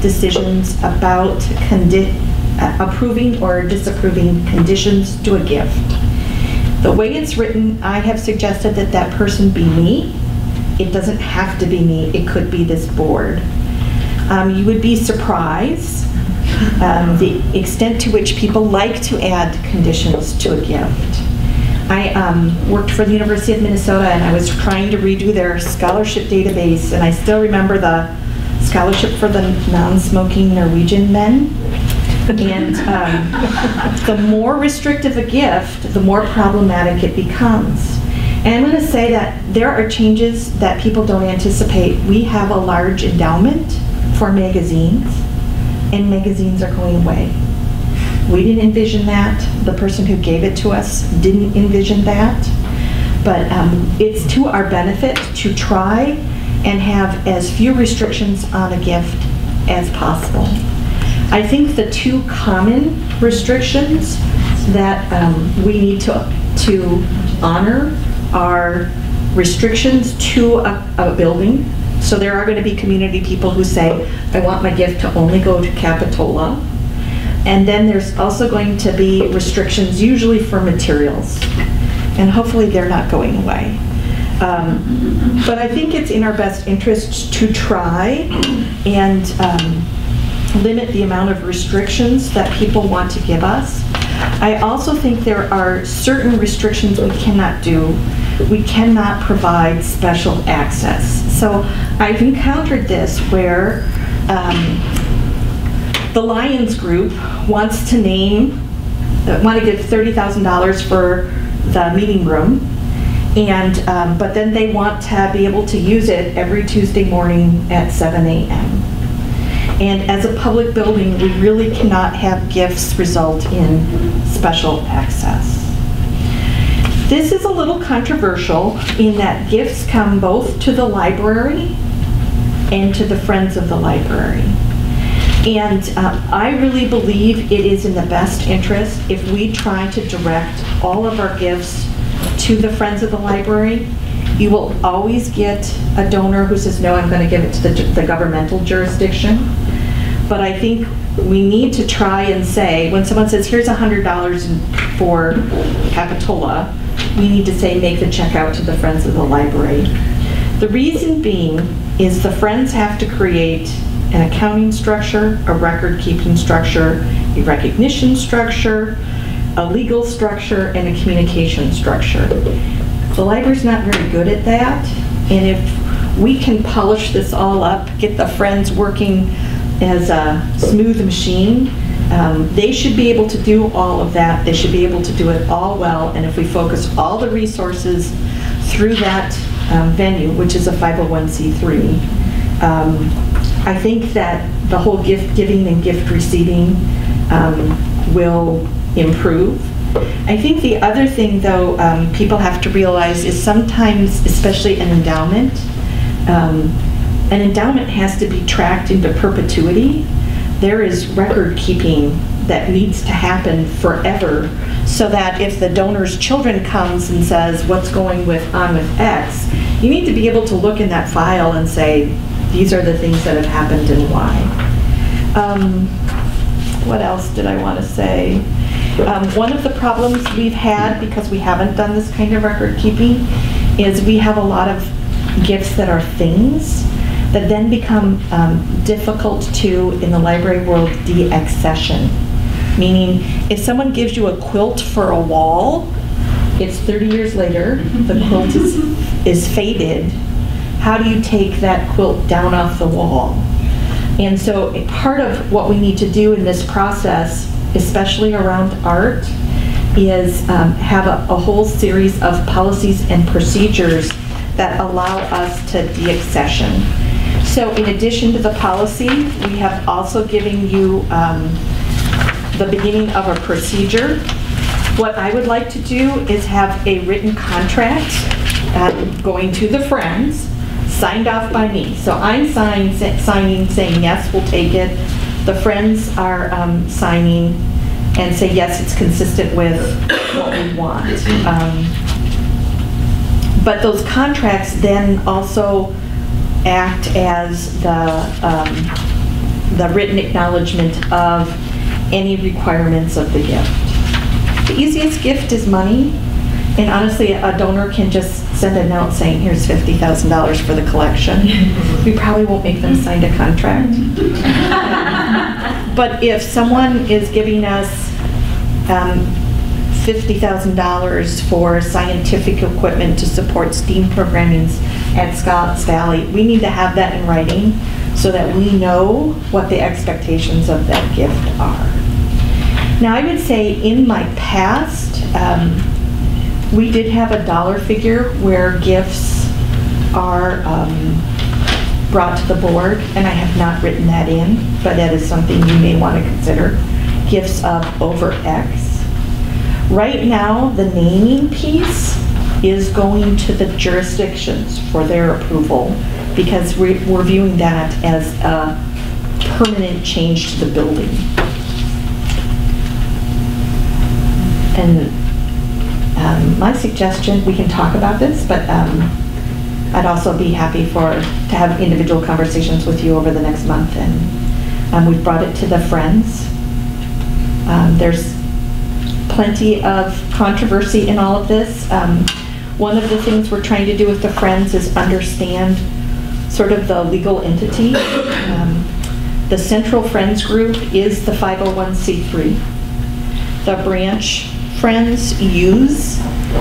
decisions about condi- approving or disapproving conditions to a gift. The way it's written, I have suggested that that person be me. It doesn't have to be me, it could be this board. Um, You would be surprised um, the extent to which people like to add conditions to a gift. I um, worked for the University of Minnesota and I was trying to redo their scholarship database and I still remember the scholarship for the non-smoking Norwegian men. And um, the more restrictive a gift, the more problematic it becomes. And I'm going to say that there are changes that people don't anticipate. We have a large endowment for magazines, and magazines are going away. We didn't envision that. The person who gave it to us didn't envision that. But um, it's to our benefit to try and have as few restrictions on a gift as possible. I think the two common restrictions that um, we need to, to honor are restrictions to a, a building. So there are going to be community people who say, I want my gift to only go to Capitola. And then there's also going to be restrictions usually for materials. And hopefully they're not going away. Um, But I think it's in our best interest to try and um, limit the amount of restrictions that people want to give us. I also think there are certain restrictions we cannot do. We cannot provide special access. So I've encountered this where um, the Lions Group wants to name, want to give $30,000 for the meeting room, and, um, but then they want to be able to use it every Tuesday morning at 7 a.m. And as a public building, we really cannot have gifts result in special access. This is a little controversial in that gifts come both to the library and to the Friends of the Library. And uh, I really believe it is in the best interest if we try to direct all of our gifts to the Friends of the Library. You will always get a donor who says, no, I'm going to give it to the the governmental jurisdiction. But I think we need to try and say, when someone says, here's $100 for Capitola, we need to say, make the check out to the Friends of the Library. The reason being is the Friends have to create an accounting structure, a record-keeping structure, a recognition structure, a legal structure, and a communication structure. The library's not very good at that, and if we can polish this all up, get the Friends working as a smooth machine, um, they should be able to do all of that. They should be able to do it all well, and if we focus all the resources through that um, venue, which is a 501c3, um, I think that the whole gift giving and gift receiving um, will improve. I think the other thing, though, um, people have to realize is sometimes, especially an endowment, um, an endowment has to be tracked into perpetuity. There is record keeping that needs to happen forever so that if the donor's children comes and says, what's going with on with X, you need to be able to look in that file and say, these are the things that have happened and why. Um, what else did I want to say? Um, one of the problems we've had because we haven't done this kind of record keeping is we have a lot of gifts that are things that then become um, difficult to, in the library world, de-accession. Meaning, if someone gives you a quilt for a wall, it's 30 years later, the quilt is, (laughs) is faded. How do you take that quilt down off the wall? And so part of what we need to do in this process, especially around art, is um, have a, a whole series of policies and procedures that allow us to de-accession. So in addition to the policy, we have also given you um, the beginning of a procedure. What I would like to do is have a written contract um, going to the Friends, signed off by me. So I'm signing, signing saying, yes, we'll take it. The Friends are um, signing and say, yes, it's consistent with what we want. Um, But those contracts then also act as the, um, the written acknowledgement of any requirements of the gift. The easiest gift is money, and honestly, a donor can just send a note saying, here's $50,000 for the collection. (laughs) We probably won't make them sign a contract. (laughs) But if someone is giving us um, $50,000 for scientific equipment to support STEAM programming at Scotts Valley, we need to have that in writing so that we know what the expectations of that gift are. Now, I would say in my past, um, we did have a dollar figure where gifts are um, brought to the board, and I have not written that in, but that is something you may want to consider. Gifts of over X. Right now, the naming piece is going to the jurisdictions for their approval because we- we're viewing that as a permanent change to the building. And um, my suggestion, we can talk about this, but um, I'd also be happy for, to have individual conversations with you over the next month. And um, we've brought it to the Friends. Um, There's plenty of controversy in all of this. Um, One of the things we're trying to do with the Friends is understand sort of the legal entity. Um, The Central Friends Group is the 501c3. The branch Friends use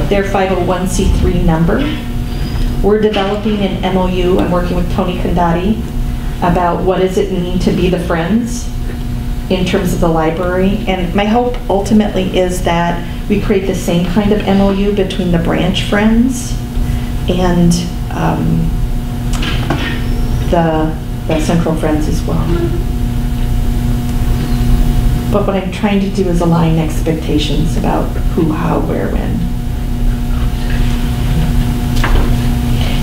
their 501c3 number. We're developing an MOU, I'm working with Tony Kandati, about what does it mean to be the Friends in terms of the library. And my hope ultimately is that we create the same kind of MOU between the branch Friends and um, the, the Central Friends as well. But what I'm trying to do is align expectations about who, how, where, when.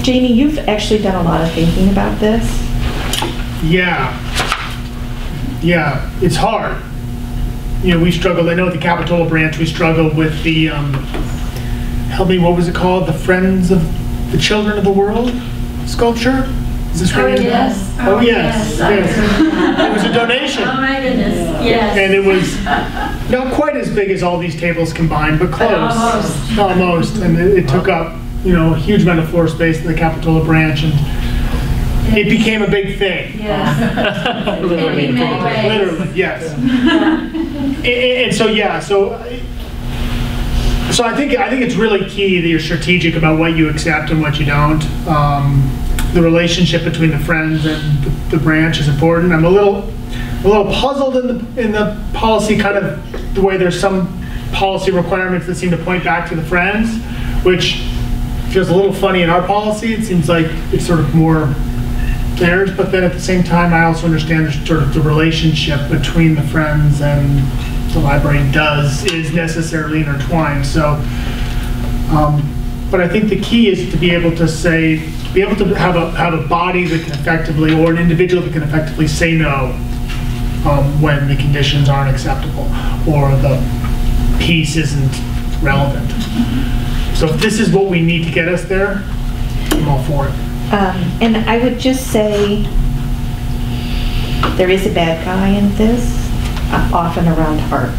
Jamie, you've actually done a lot of thinking about this. Yeah. Yeah, it's hard. You know, we struggled, I know at the Capitola branch, we struggled with the, um, help me, what was it called? The Friends of the Children of the World sculpture? Is this Oh, ringing a bell? yes. Oh, Oh, yes, yes. Yes. It was a donation. Oh, my goodness, yes. And it was not quite as big as all these tables combined, but close. almost. Almost, and it, it took up, you know, a huge amount of floor space in the Capitola branch, and it became a big thing. (laughs) Yes. (laughs) Literally. In many ways. Literally, yes. And, and so, yeah, so, I- so I think, I think it's really key that you're strategic about what you accept and what you don't. Um, The relationship between the friends and the- the branch is important. I'm a little, a little puzzled in the, in the policy, kind of the way there's some policy requirements that seem to point back to the friends, which feels a little funny in our policy. It seems like it's sort of more theirs, but then at the same time, I also understand sort of the relationship between the friends and the library does, is necessarily intertwined, so. um, But I think the key is to be able to say, be able to have a, have a body that can effectively, or an individual that can effectively say no um, when the conditions aren't acceptable, or the piece isn't relevant. So if this is what we need to get us there, I'm all for it. Um, And I would just say, there is a bad guy in this, uh, often around art.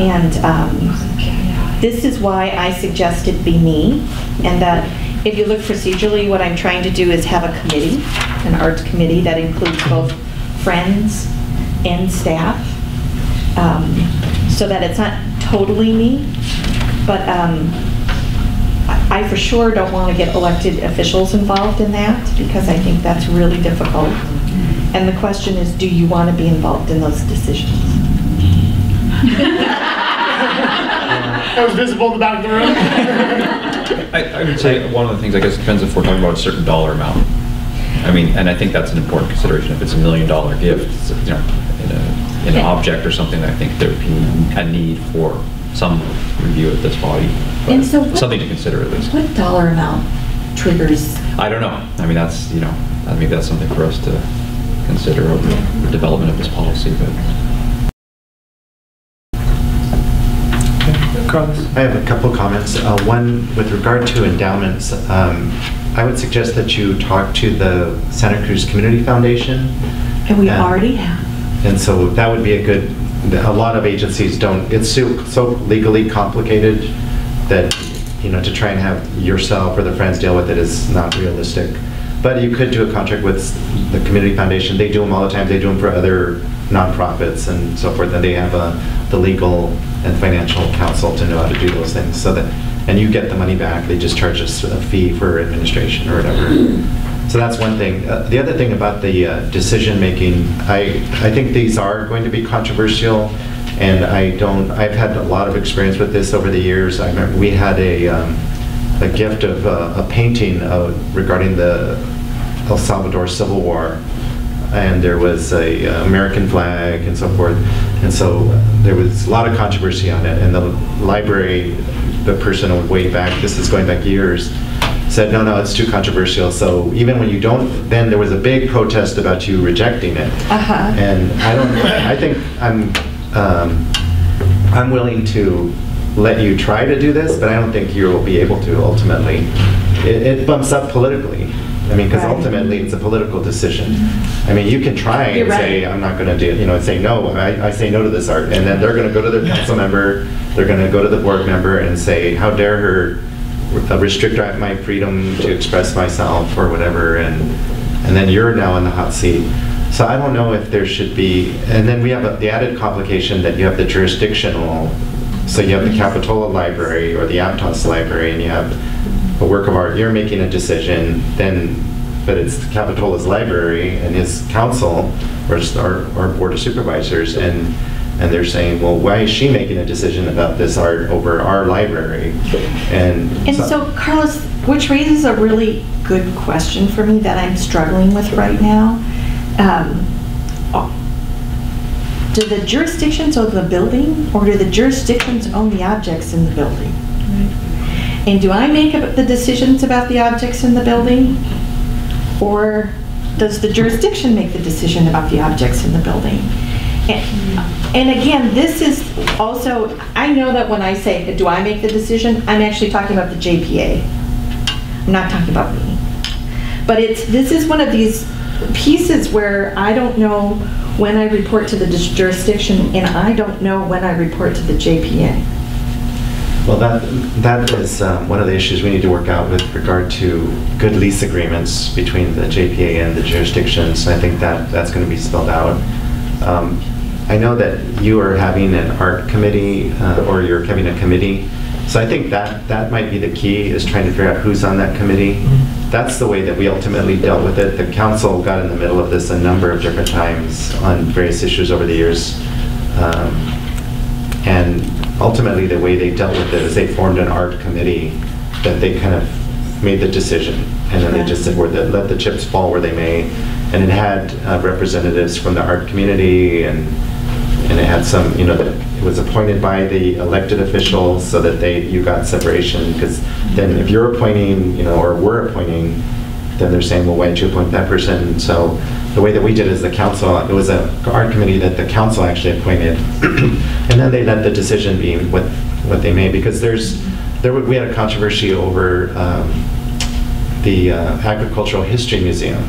And um, this is why I suggested be me, and that if you look procedurally, what I'm trying to do is have a committee, an arts committee that includes both friends and staff, um, so that it's not totally me, but um, I I for sure don't want to get elected officials involved in that, because I think that's really difficult. And the question is, do you want to be involved in those decisions? That was visible in the back of the room. I, I would say one of the things, I guess, depends if we're talking about a certain dollar amount. I mean, and I think that's an important consideration. If it's a million dollar gift, you know, in a, in an object or something, I think there would be a need for some review at this body. but And so what- Something to consider at least. What dollar amount triggers? I don't know. I mean, that's, you know, I mean, that's something for us to consider over the development of this policy, but. Carlos? I have a couple comments. Uh, One, with regard to endowments, um, I would suggest that you talk to the Santa Cruz Community Foundation. And we Yeah. already have. And so that would be a good, a lot of agencies don't, it's so so legally complicated that, you know, to try and have yourself or the friends deal with it is not realistic. But you could do a contract with the community foundation. They do them all the time. They do them for other nonprofits and so forth. And they have uh, the legal and financial counsel to know how to do those things. So that, and you get the money back. They just charge us a fee for administration or whatever. (clears throat) So that's one thing. Uh, The other thing about the uh, decision-making, I, I think these are going to be controversial, and I don't, I've had a lot of experience with this over the years. I remember we had a, um, a gift of uh, a painting uh, regarding the El Salvador Civil War, and there was a uh, American flag and so forth. And so uh, there was a lot of controversy on it, and the library, the person way back, this is going back years, said, no, no, it's too controversial. So even when you don't, then there was a big protest about you rejecting it. Uh-huh. And I don't, I think I'm, um, I'm willing to let you try to do this, but I don't think you will be able to ultimately. It, it bumps up politically. I mean, because Right. ultimately it's a political decision. I mean, you can try and say. I'm not going to do, it, you know, and say no, I, I say no to this art. And then they're going to go to their council member, they're going to go to the board member and say, how dare her restrict my freedom to express myself or whatever, and, and then you're now in the hot seat. So I don't know if there should be, and then we have a- the added complication that you have the jurisdictional, so you have the Capitola Library or the Aptos Library, and you have a work of art, you're making a decision, then, but it's the Capitola's library and his council, or our, our board of supervisors, and, and they're saying, well, why is she making a decision about this art over our library? And. And so, Carlos, which raises a really good question for me that I'm struggling with right now. Um, do the jurisdictions own the building, or do the jurisdictions own the objects in the building? And do I make the decisions about the objects in the building? Or does the jurisdiction make the decision about the objects in the building? And again, this is also, I know that when I say, do I make the decision, I'm actually talking about the JPA. I'm not talking about me. But it's, this is one of these pieces where I don't know when I report to the jurisdiction, and I don't know when I report to the JPA. Well, that, that is um, one of the issues we need to work out with regard to good lease agreements between the JPA and the jurisdictions. I think that, that's going to be spelled out. Um, I know that you are having an art committee, uh, or you're having a committee, so I think that, that might be the key, is trying to figure out who's on that committee. That's the way that we ultimately dealt with it. The council got in the middle of this a number of different times on various issues over the years. Um, And ultimately, the way they dealt with it is they formed an art committee that they kind of made the decision. And then they just said, where the, let the chips fall where they may. And it had uh, representatives from the art community and, and it had some, you know, that it was appointed by the elected officials so that they, you got separation. Because then if you're appointing, you know, or we're appointing, then they're saying, well, why didn't you appoint that person? So the way that we did is the council, it was a art committee that the council actually appointed. (clears throat) And then they let the decision be what, what they made, because there's, there, we had a controversy over um, the uh, Agricultural History Museum,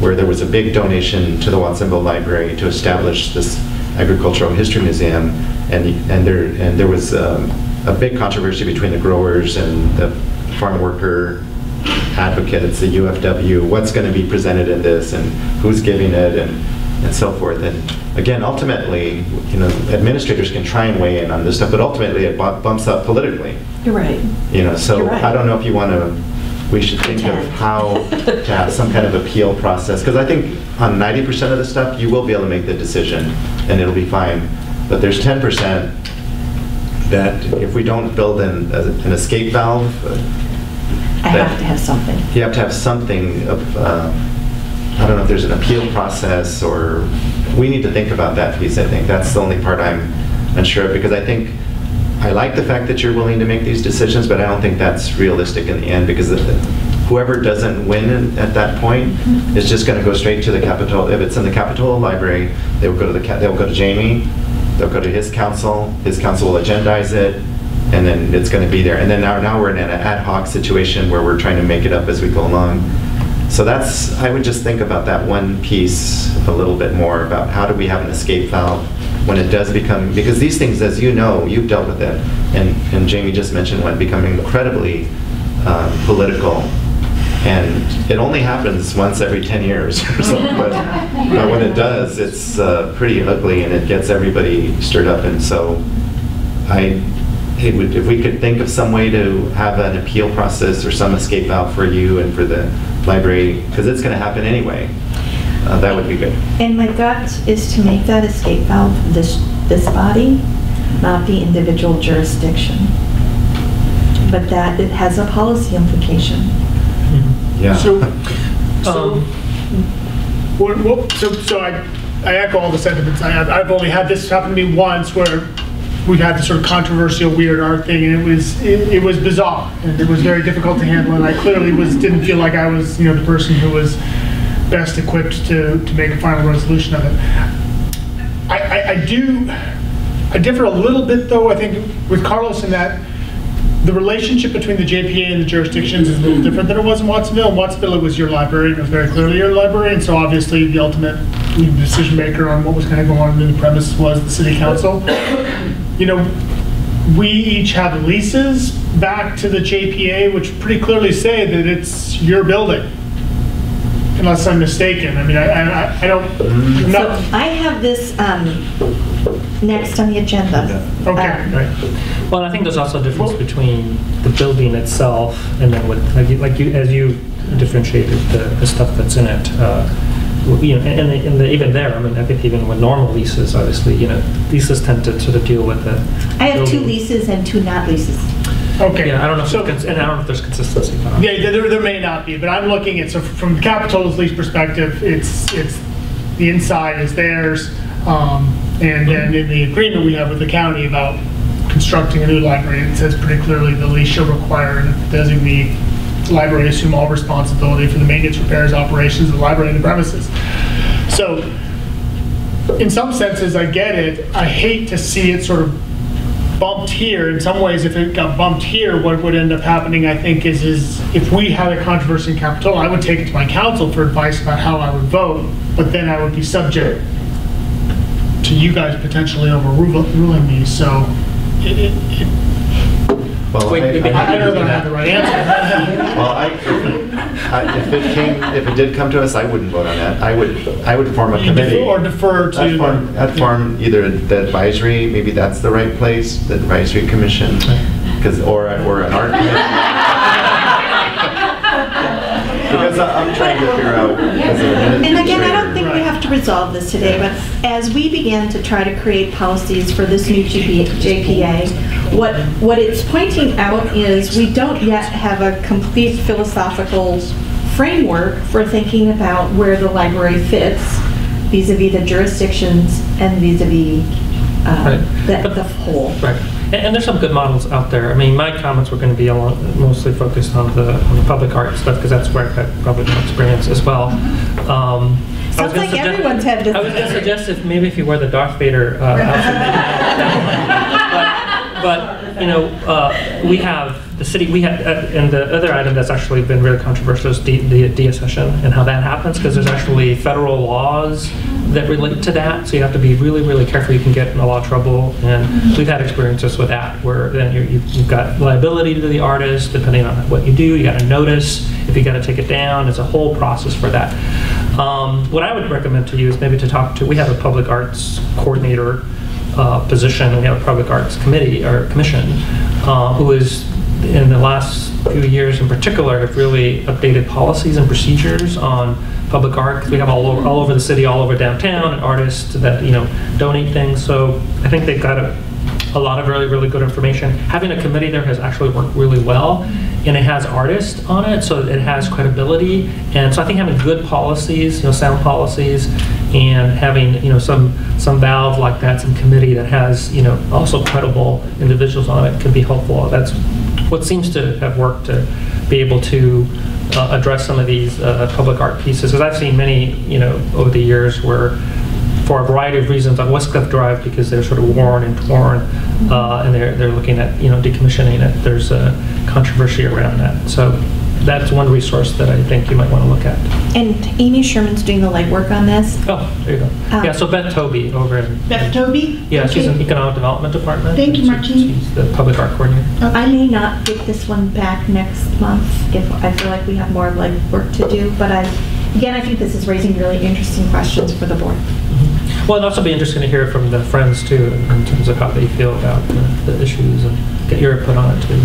where there was a big donation to the Watsonville Library to establish this Agricultural History Museum, and, and there, and there was um, a big controversy between the growers and the farm worker advocates, the UFW, what's going to be presented in this, and who's giving it, and, and so forth. And again, ultimately, you know, administrators can try and weigh in on this stuff, but ultimately it bu- bumps up politically. You're right. You know, so right. I don't know if you want to, we should think of how to have some kind of appeal process, because I think on 90% of the stuff, you will be able to make the decision, and it'll be fine. But there's 10% that if we don't build in a- an escape valve, uh, I have to have something. you have to have something of, uh, I don't know if there's an appeal process, or, we need to think about that piece, I think. That's the only part I'm unsure of, because I think, I like the fact that you're willing to make these decisions, but I don't think that's realistic in the end, because whoever doesn't win in- at that point is just going to go straight to the Capitol. If it's in the Capitola Library, they will go to the, they'll go to Jamie, they'll go to his council, his council will agendize it, and then it's going to be there. And then now, now we're in an ad hoc situation where we're trying to make it up as we go along. So that's, I would just think about that one piece a little bit more, about how do we have an escape valve when it does become, because these things, as you know, you've dealt with it, and, and Jamie just mentioned one, become incredibly um, political. And it only happens once every 10 years or something, but, (laughs) but when it does, it's uh, pretty ugly and it gets everybody stirred up. And so I, it would, if we could think of some way to have an appeal process or some escape valve for you and for the library, because it's going to happen anyway, uh, that would be good. And my gut is to make that escape valve this, this body, not the individual jurisdiction. But that it has a policy implication. Yeah. So, (laughs) so, Um, what- what- so, so I, I echo all the sentiments. I have, I've only had this happen to me once where we've had this sort of controversial weird art thing and it was, it, it was bizarre and it was very difficult to handle and I clearly was, didn't feel like I was, you know, the person who was best equipped to, to make a final resolution of it. I, I, I do, I differ a little bit though, I think with Carlos in that the relationship between the JPA and the jurisdictions is a little different than it was in Watsonville. In Watsonville, it was your librarian, it was very clearly your library, and so obviously the ultimate decision maker on what was going to go on in the premise was the city council. You know, we each have leases back to the JPA, which pretty clearly say that it's your building, unless I'm mistaken. I mean, I, I, I don't, I'm So I have this um, next on the agenda. okay, Um, right. Well, I think there's also a difference between the building itself and then what, like you, like you, as you differentiated the, the stuff that's in it. uh, You know, and, and the- even there, I mean, I think even with normal leases, obviously, you know, leases tend to sort of deal with the. I have two leases and two not leases. Okay. Yeah, I don't know if, So- there's cons- and I don't know if there's consistency. Yeah, there, there may not be, but I'm looking at, so from the Capitola's lease perspective, it's, it's, the inside is theirs. Um, And then in the agreement we have with the county about constructing a new library, it says pretty clearly the lease shall require the designee library assume all responsibility for the maintenance, repairs, operations of the library and the premises. So in some senses, I get it. I hate to see it sort of bumped here. In some ways, if it got bumped here, what would end up happening, I think, is, is if we had a controversy in Capitola, I would take it to my council for advice about how I would vote, but then I would be subject to you guys potentially overruling me, so it, it, it- Well, Wait, I- maybe- I don't know that I have the right answer. (laughs) Well, I, I- if it came, if it did come to us, I wouldn't vote on that. I would, I would form a You defer- committee. Or defer to. I'd form, I'd form either the advisory, maybe that's the right place, the advisory commission, because, or, or an art committee. (laughs) Because I- I'm trying to figure out, as an And again, I resolve this today, but as we began to try to create policies for this new JPA, what, what it's pointing out is we don't yet have a complete philosophical framework for thinking about where the library fits vis-à-vis the jurisdictions and vis-à-vis uh, Right. the the whole. Right. And, and there's some good models out there. I mean, my comments were going to be along, mostly focused on the, on the public art stuff, because that's where I've had probably more experience as well. Um, Sounds like suggest- everyone's had this. I was going to suggest if, maybe if you wear the Darth Vader uh, outfit. (laughs) But, but, you know, uh, we have, the city, we have, uh, and the other item that's actually been really controversial is de- the deaccession and how that happens, because there's actually federal laws that relate to that, so you have to be really, really careful. You can get in a lot of trouble, and we've had experiences with that, where then you're- you've you've got liability to the artist, depending on what you do, you got to notice, if you got to take it down, it's a whole process for that. Um, What I would recommend to you is maybe to talk to, we have a public arts coordinator uh, position, we have a public arts committee, or commission, uh, who is, in the last few years in particular, have really updated policies and procedures on public art, we have all over, all over the city, all over downtown, and artists that, you know, donate things, so I think they've got a, a lot of really, really good information. Having a committee there has actually worked really well, and it has artists on it, so it has credibility. And so I think having good policies, you know, sound policies, and having, you know, some, some valve like that, some committee that has, you know, also credible individuals on it can be helpful. That's what seems to have worked to be able to uh, address some of these uh, public art pieces. Because I've seen many, you know, over the years where for a variety of reasons on West Cliff Drive because they're sort of worn and torn, uh, and they're, they're looking at, you know, decommissioning it. There's a controversy around that. So that's one resource that I think you might want to look at. And Amy Sherman's doing the legwork on this. Oh, there you go. Um, Yeah, so Beth Toby over in, Beth Toby? yeah, she's in Okay. Economic Development Department. Thank you, She- Martine. She's the public art coordinator. I may not get this one back next month if I feel like we have more like work to do, but I, again, I think this is raising really interesting questions for the board. Well, it'd also be interesting to hear from the friends too, in terms of how they feel about the, the issues and get your input on it too.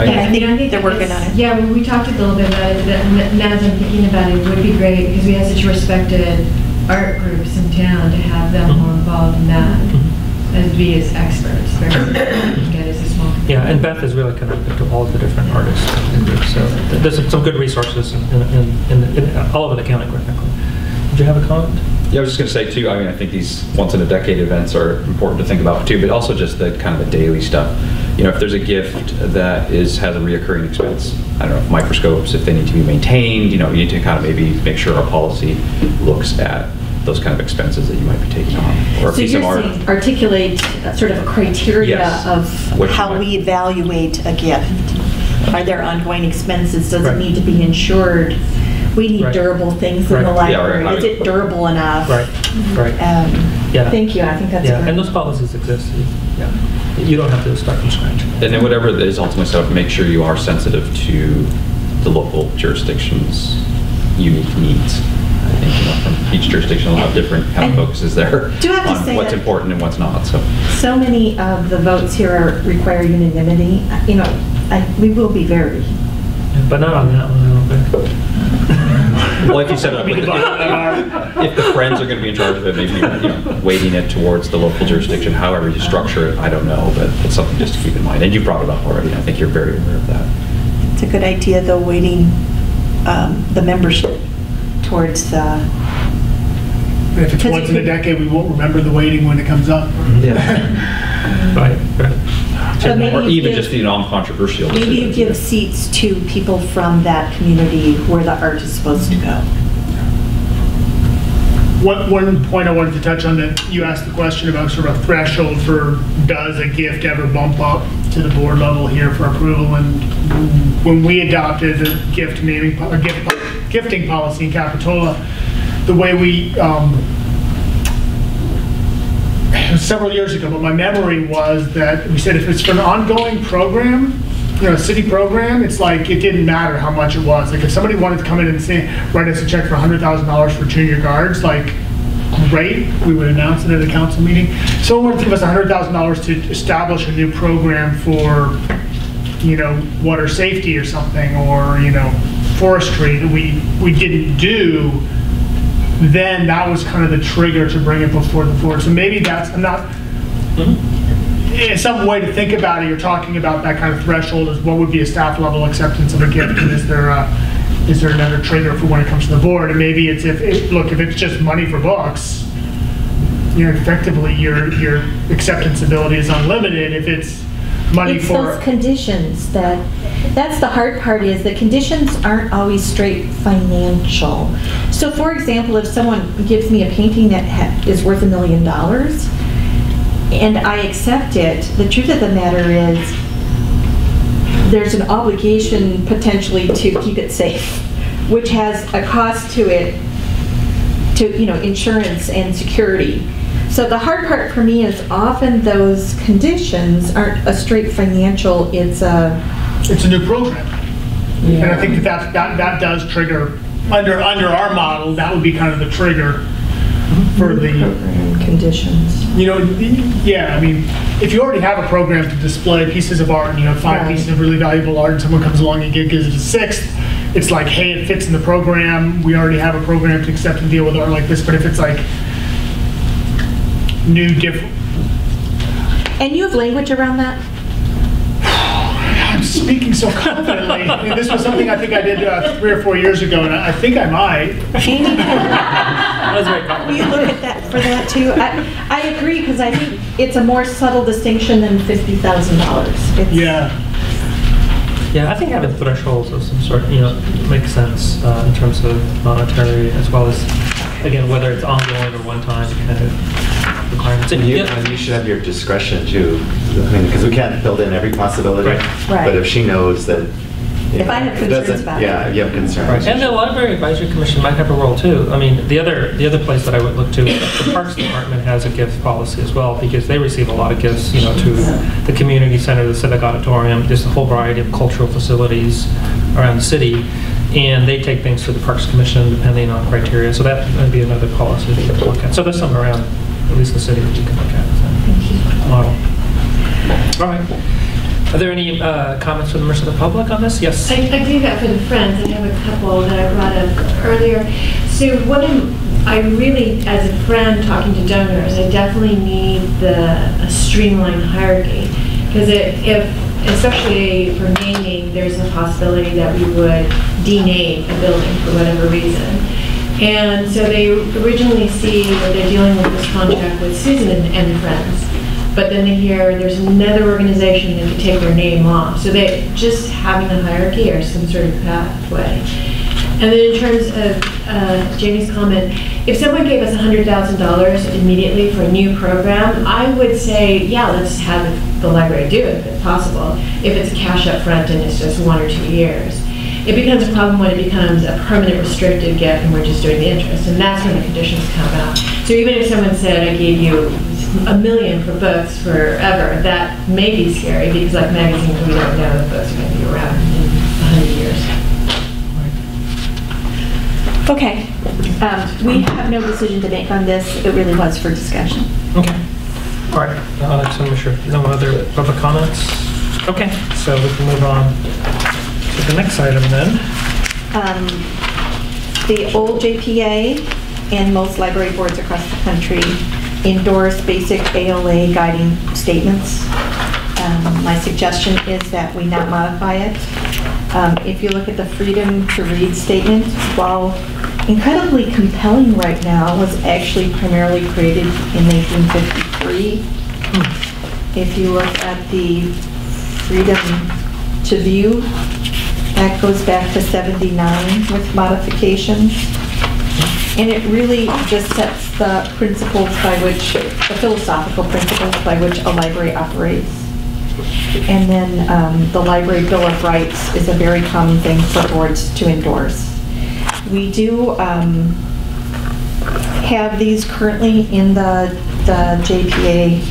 And I think they're working on it. Yeah, we- we talked a little bit about it, and now as I'm thinking about it, it would be great, because we have such respected art groups in town, to have them mm-hmm. more involved in that, mm-hmm. as we as experts, versus get as a small. Yeah, and Beth is really connected to all of the different artists and groups, so there's some good resources in, in, in, in all over the county, quite frankly. Did you have a comment? Yeah, I was just going to say too, I mean, I think these once-in-a-decade events are important to think about too, but also just the kind of the daily stuff. You know, if there's a gift that is, has a reoccurring expense, I don't know, if microscopes, if they need to be maintained, you know, you need to kind of maybe make sure our policy looks at those kind of expenses that you might be taking on. Or a So piece you're of art. saying articulate uh, sort of a criteria Yes. of What you how we evaluate a gift? Are there ongoing expenses? Does it need to be insured? We need Right. durable things in Right. the Yeah, library. right. Is it durable enough? Right, right. Um, Yeah. Thank you, I think that's Yeah, good. and those policies exist, you- yeah. You don't have to start from scratch. And then whatever it is ultimately set up, make sure you are sensitive to the local jurisdiction's unique needs. I think, you know, from each jurisdiction, will have different kind of And focuses there do have to on say what's important and what's not, so. So many of the votes here are- require unanimity. Uh, You know, I- we will be very, But not on that one, I don't think. Well, if you set it up, if if the friends are going to be in charge of it, maybe, you know, weighting it towards the local jurisdiction, however you structure it, I don't know, but it's something just to keep in mind. And you brought it up already, I think you're very aware of that. it's a good idea though, weighting um, the membership towards the if it's once in a decade, we won't remember the waiting when it comes up. (laughs) Right, right. But maybe Or you even give- just the non-controversial Maybe you decisions. give seats to people from that community where the art is supposed to go. One, one point I wanted to touch on that you asked the question about sort of a threshold for does a gift ever bump up to the board level here for approval? And when we adopted the gift naming, po- or gift, gifting policy in Capitola, the way we, um, it was several years ago, but my memory was that we said if it's for an ongoing program, you know, a city program, it's like, it didn't matter how much it was. Like, if somebody wanted to come in and say, write us a check for $100,000 for junior guards, like, great, we would announce it at a council meeting. Someone wanted to give us $100,000 to establish a new program for, you know, water safety or something, or, you know, forestry that we, we didn't do, then that was kind of the trigger to bring it before the board. So maybe that's, I'm not, in some way to think about it, you're talking about that kind of threshold is what would be a staff level acceptance of a gift, and is there a, is there another trigger for when it comes to the board? And maybe it's if, it- look, if it's just money for books, you know, effectively, your, your acceptance ability is unlimited. If it's money It's for. those conditions that, that's the hard part is the conditions aren't always straight financial. So for example, if someone gives me a painting that ha- is worth a million dollars and I accept it, the truth of the matter is there's an obligation potentially to keep it safe, which has a cost to it, to, you know, insurance and security. So the hard part for me is often those conditions aren't a straight financial, it's a, It's a new program. And I think that that, that, that does trigger, under, under our model, that would be kind of the trigger for mm-hmm. the, program conditions. you know, yeah, I mean, if you already have a program to display pieces of art and you have five Right. pieces of really valuable art and someone comes along and gives it a sixth, it's like, hey, it fits in the program, we already have a program to accept and deal with art like this, but if it's like new, different, And you have language around that? I'm speaking so confidently. I mean, this was something I think I did uh, three or four years ago, and I I think I might. (laughs) Amy, That was very Will you look at that, for that too? I, I agree, because I think it's a more subtle distinction than fifty thousand dollars. Yeah. Yeah, I think having thresholds of some sort, you know, makes sense uh, in terms of monetary as well as, again, whether it's ongoing or one-time kind of requirements. And you, Yeah. and you should have your discretion too, I mean, because we can't build in every possibility. Right. Right. But if she knows that. you If I have concerns doesn't- about it. Yeah, you have concerns. Right, and the Library Advisory Commission might have a role too. I mean, the other, the other place that I would look to, the Parks Department has a gift policy as well, because they receive a lot of gifts, you know, to the community center, the civic auditorium, just a whole variety of cultural facilities around the city, and they take things to the Parks Commission depending on criteria, so that would be another policy to look at. So there's some around, at least the city, that you can look at as a model. All right. Are there any uh, comments from the members of the public on this? Yes? I, I do that for the Friends, I have a couple that I brought up earlier. So what I'm, I really, as a friend talking to donors, I definitely need the a streamlined hierarchy. Because if, especially for naming, there's a possibility that we would dename a building for whatever reason. And so they originally see that they're dealing with this contract with Susan and Friends. But then they hear there's another organization that could take their name off. So they, just having a hierarchy or some sort of pathway. And then in terms of uh, Jamie's comment, if someone gave us $100,000 immediately for a new program, I would say, yeah, let's have the library do it if possible. If it's cash up front and it's just one or two years. It becomes a problem when it becomes a permanent restricted gift and we're just doing the interest. And that's when the conditions come out. So even if someone said, I gave you a million for books forever, that may be scary because like magazines, we don't know if books are going to be around in 100 years. Okay, um, we have no decision to make on this, it really was for discussion. Okay. All right, uh, just want to make sure, no other public comments? Okay, so we can move on to the next item then. Um, The old JPA and most library boards across the country endorse basic ALA guiding statements. Um, My suggestion is that we not modify it Um, If you look at the freedom to read statement, while incredibly compelling right now, was actually primarily created in 1953. If you look at the freedom to view, that goes back to 79 with modifications. And it really just sets the principles by which, the philosophical principles by which a library operates. And then um, the Library Bill of Rights is a very common thing for boards to endorse. We do um, have these currently in the the JPA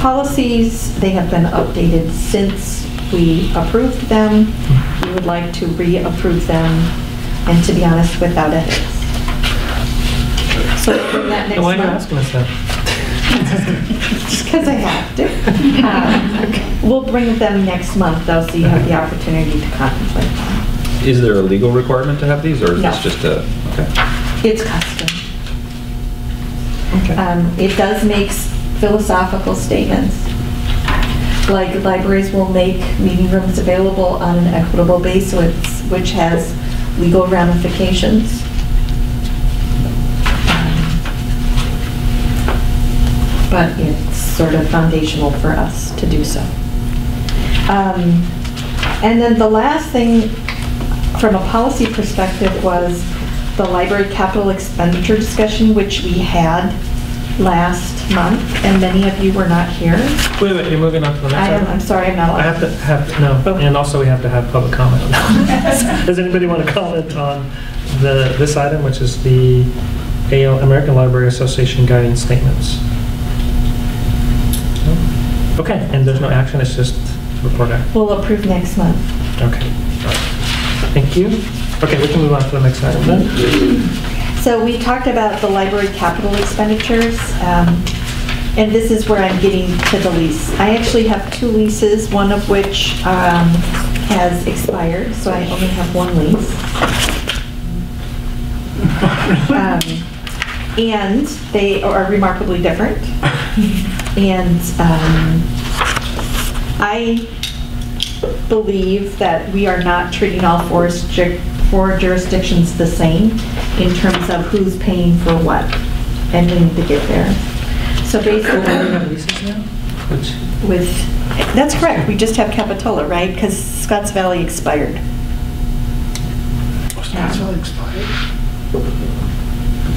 policies. They have been updated since we approved them. We would like to reapprove them, and to be honest, without edits. So we'll bring that next Why are you month. asking us that? Just because I have to. Um, We'll bring them next month, though, so you have the opportunity to contemplate them. Is there a legal requirement to have these, or is No. this just a, okay? It's custom. Um, It does make s- philosophical statements, like libraries will make meeting rooms available on an equitable basis, which has legal ramifications. But it's sort of foundational for us to do so. Um, And then the last thing, from a policy perspective, was the library capital expenditure discussion, which we had last month, and many of you were not here. Wait, wait, you're moving on to the next I am, item? I'm sorry, I'm not allowed. I have to have, no, and also we have to have public comment on that. (laughs) Does anybody want to comment on the, this item, which is the AL, American Library Association guiding statements? No? Okay, and there's no action, it's just report out. We'll approve next month. Okay. Thank you. Okay, we can move on to the next item then. So we talked about the library capital expenditures, um, and this is where I'm getting to the lease. I actually have two leases, one of which um, has expired, so I only have one lease. Um, And they are remarkably different. And um, I believe that we are not treating all four strict- four jurisdictions the same in terms of who's paying for what, and we need to get there. So basically, leases now? With, that's correct, we just have Capitola, right? Because Scotts Valley expired. Scotts Valley expired.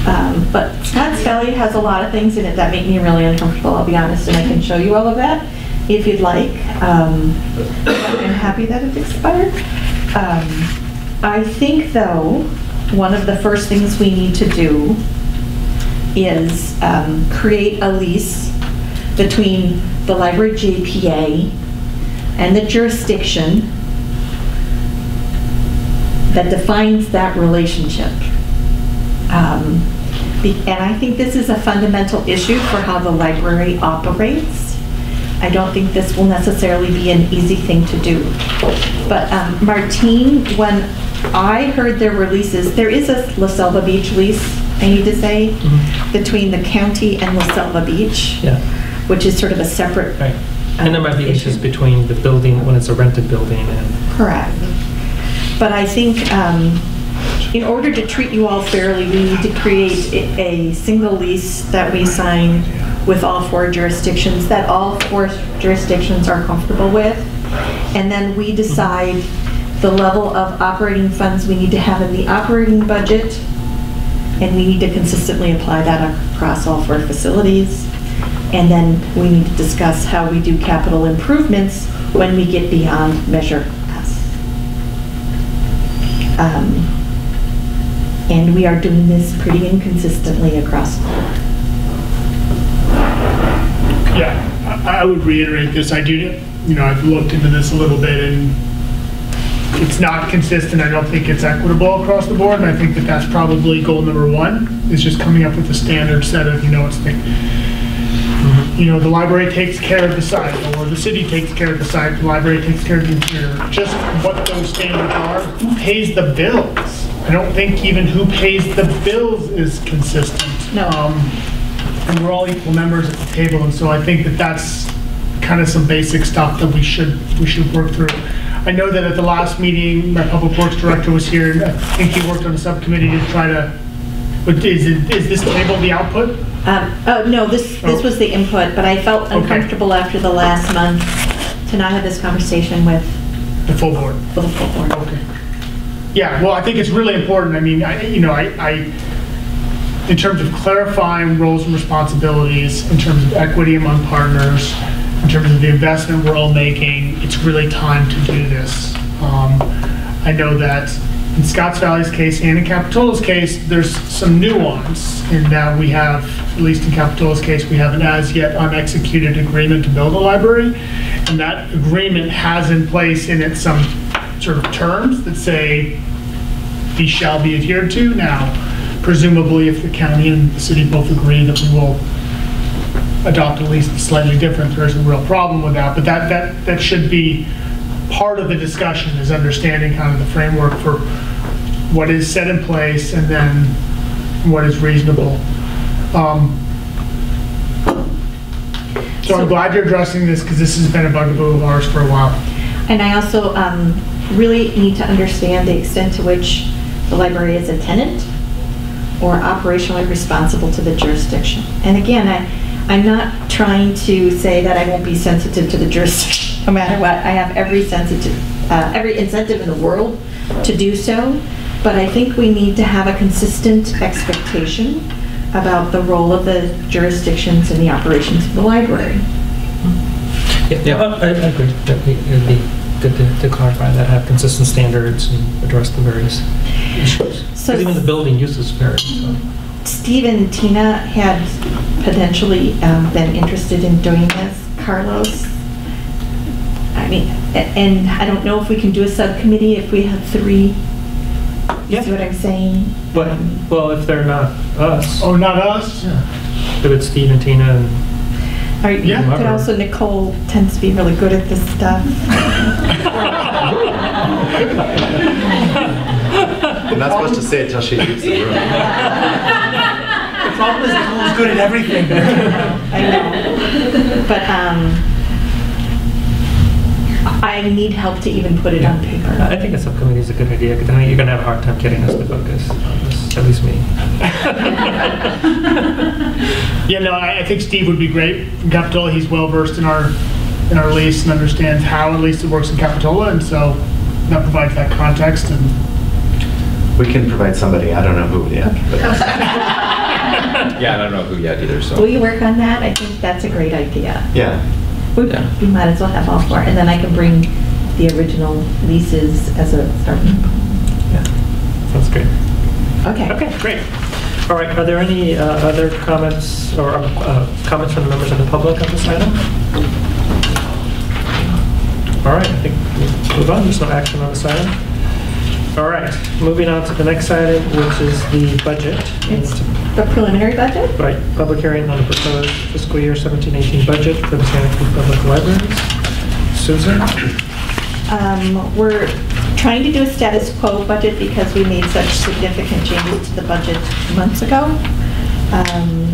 Um, But Scotts Valley has a lot of things in it that make me really uncomfortable, I'll be honest, and I can show you all of that if you'd like. Um, I'm happy that it expired. Um, I think, though, one of the first things we need to do is um, create a lease between the library JPA and the jurisdiction that defines that relationship. Um, And I think this is a fundamental issue for how the library operates. I don't think this will necessarily be an easy thing to do. But um, Martine, when I heard their releases, there is a La Selva Beach lease, I need to say, Mhm. between the county and La Selva Beach, yeah, which is sort of a separate. right. And there might be um, issues issue. between the building, when it's a rented building and Correct. But I think um, in order to treat you all fairly, we need to create a a single lease that we sign with all four jurisdictions, that all four jurisdictions are comfortable with. And then we decide the level of operating funds we need to have in the operating budget. And we need to consistently apply that across all four facilities. And then we need to discuss how we do capital improvements when we get beyond Measure S. Um, And we are doing this pretty inconsistently across the board. Yeah, I would reiterate this. I do, you know, I've looked into this a little bit and it's not consistent. I don't think it's equitable across the board. And I think that that's probably goal number one, is just coming up with a standard set of, you know, it's the, you know, the library takes care of the site, or the city takes care of the site, the library takes care of the interior. Just what those standards are, who pays the bills? I don't think even who pays the bills is consistent. No. Um, and we're all equal members at the table, and so I think that that's kind of some basic stuff that we should, we should work through. I know that at the last meeting, my public works director was here, and I think he worked on a subcommittee to try to, but is it, is this table the output? Um, Oh, no, this, this Oh. was the input, but I felt Okay. uncomfortable after the last month to not have this conversation with, The full board? with the full board. Okay. Yeah, well, I think it's really important. I mean, I, you know, I, I, in terms of clarifying roles and responsibilities, in terms of equity among partners, terms of the investment we're all making, it's really time to do this. Um, I know that in Scotts Valley's case and in Capitola's case, there's some nuance in that we have, at least in Capitola's case, we have an as yet unexecuted agreement to build a library. And that agreement has in place in it some sort of terms that say these shall be adhered to. Now, presumably, if the county and the city both agree that we will adopt at least slightly different, there's a real problem with that. But that, that, that should be part of the discussion, is understanding kind of the framework for what is set in place and then what is reasonable. Um, So I'm glad you're addressing this, because this has been a bugaboo of ours for a while. And I also um, really need to understand the extent to which the library is a tenant or operationally responsible to the jurisdiction. And again, I, I'm not trying to say that I won't be sensitive to the jurisdiction, no matter what. I have every sensitive, uh, every incentive in the world to do so, but I think we need to have a consistent expectation about the role of the jurisdictions in the operations of the library. Yeah, yeah, I I agree. that we- It'd be good to to clarify that, have consistent standards and address the various issues. So- even the building uses vary, so. Steve and Tina had potentially um, been interested in doing this. Carlos, I mean, and I don't know if we can do a subcommittee if we have three. You see what I'm saying? But, well, if they're not us, Oh, not us? if it's Steve and Tina and Or you Yeah. could also, Nicole tends to be really good at this stuff. (laughs) You're not supposed to say it till she leaves the room. (laughs) The problem is Nicole's good at everything. (laughs) I know. But um, I need help to even put it on paper. I think a subcommittee is a good idea, because I think you're gonna have a hard time getting us to focus on this, at least me. (laughs) Yeah, no, I, I think Steve would be great from Capitola. He's well versed in our, in our lease and understands how at least it works in Capitola, and so that provides that context and We can provide somebody, I don't know who yet. but- (laughs) Yeah, I don't know who yet either, so. Will you work on that? I think that's a great idea. Yeah, We Yeah. we might as well have all four, and then I can bring the original leases as a starting. Yeah, Sounds great. Okay. Okay, great. All right, are there any uh, other comments or uh, comments from the members of the public on this item? All right, I think we'll move on, there's no action on this item. All right, moving on to the next item, which is the budget. It's the preliminary budget? Right, public hearing on the proposed fiscal year 17-18 budget for the Santa Cruz Public Libraries. Susan? Um, We're trying to do a status quo budget because we made such significant changes to the budget months ago. Um,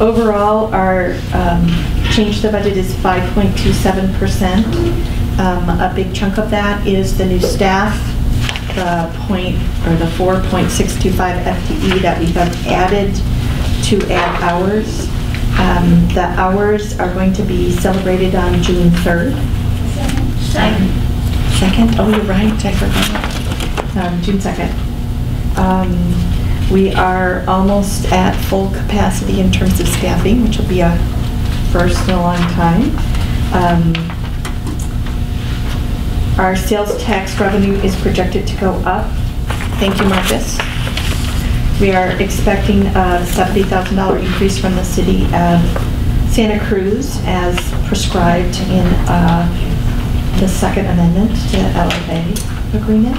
Overall, our um, change to the budget is 5.27%. Um, A big chunk of that is the new staff, the point, or the 4.625 FTE that we have added to add hours. Um, The hours are going to be celebrated on June 3rd. Second. Second? Oh, you're right, I forgot. Um, June 2nd. Um, We are almost at full capacity in terms of staffing, which will be a first in a long time. Our sales tax revenue is projected to go up. Thank you, Marcus. We are expecting a $70,000 increase from the city of Santa Cruz as prescribed in uh, the Second Amendment to the LFA agreement.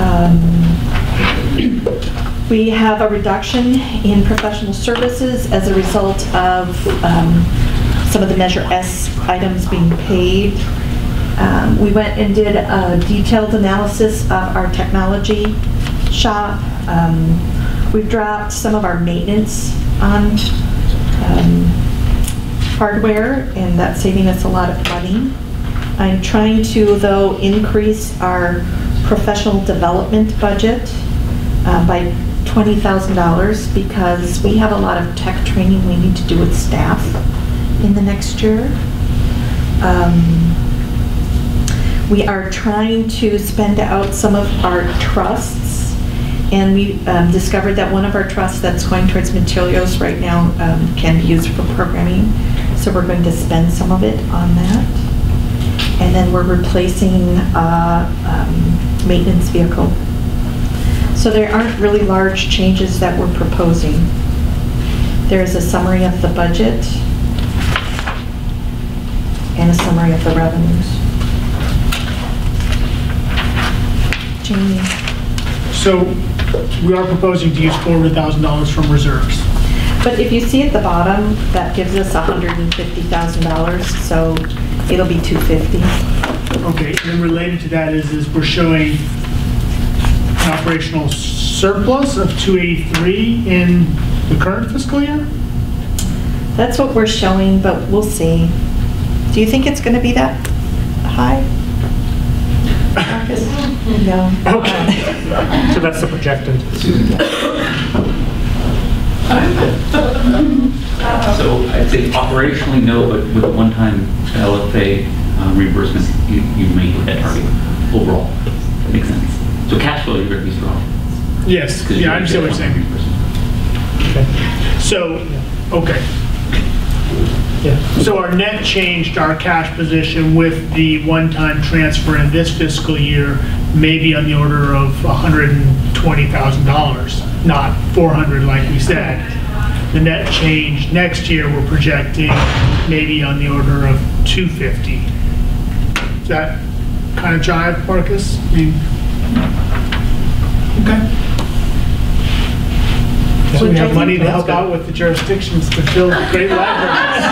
Um, We have a reduction in professional services as a result of um, some of the Measure S items being paid. Um, We went and did a detailed analysis of our technology shop. Um, We've dropped some of our maintenance on um, hardware, and that's saving us a lot of money. I'm trying to, though, increase our professional development budget uh, by $20,000 because we have a lot of tech training we need to do with staff in the next year. Um, We are trying to spend out some of our trusts, and we um, discovered that one of our trusts that's going towards materials right now um, can be used for programming, so we're going to spend some of it on that. And then we're replacing a um, maintenance vehicle. So there aren't really large changes that we're proposing. There is a summary of the budget and a summary of the revenues. Jamie? So we are proposing to use $400,000 from reserves. But if you see at the bottom, that gives us $150,000, so it'll be 250. Okay, and then related to that is, is we're showing an operational surplus of 283 in the current fiscal year? That's what we're showing, but we'll see. Do you think it's going to be that high? (laughs) Marcus? No. Okay. So that's the projected. So I'd say operationally, no, but with a one-time LFA uh, reimbursement, you, you may hit that target overall. That makes sense. So cash flow, you're going to be strong. Yes. yeah, I you understand what you're saying. reimbursement. So, okay. Yeah. So our net changed our cash position with the one-time transfer in this fiscal year, maybe on the order of $120,000, not 400 like we said. The net change next year, we're projecting maybe on the order of 250. Does that kind of jive, Marcus? I mean, Okay. So we have money to help out with the jurisdictions to build great libraries.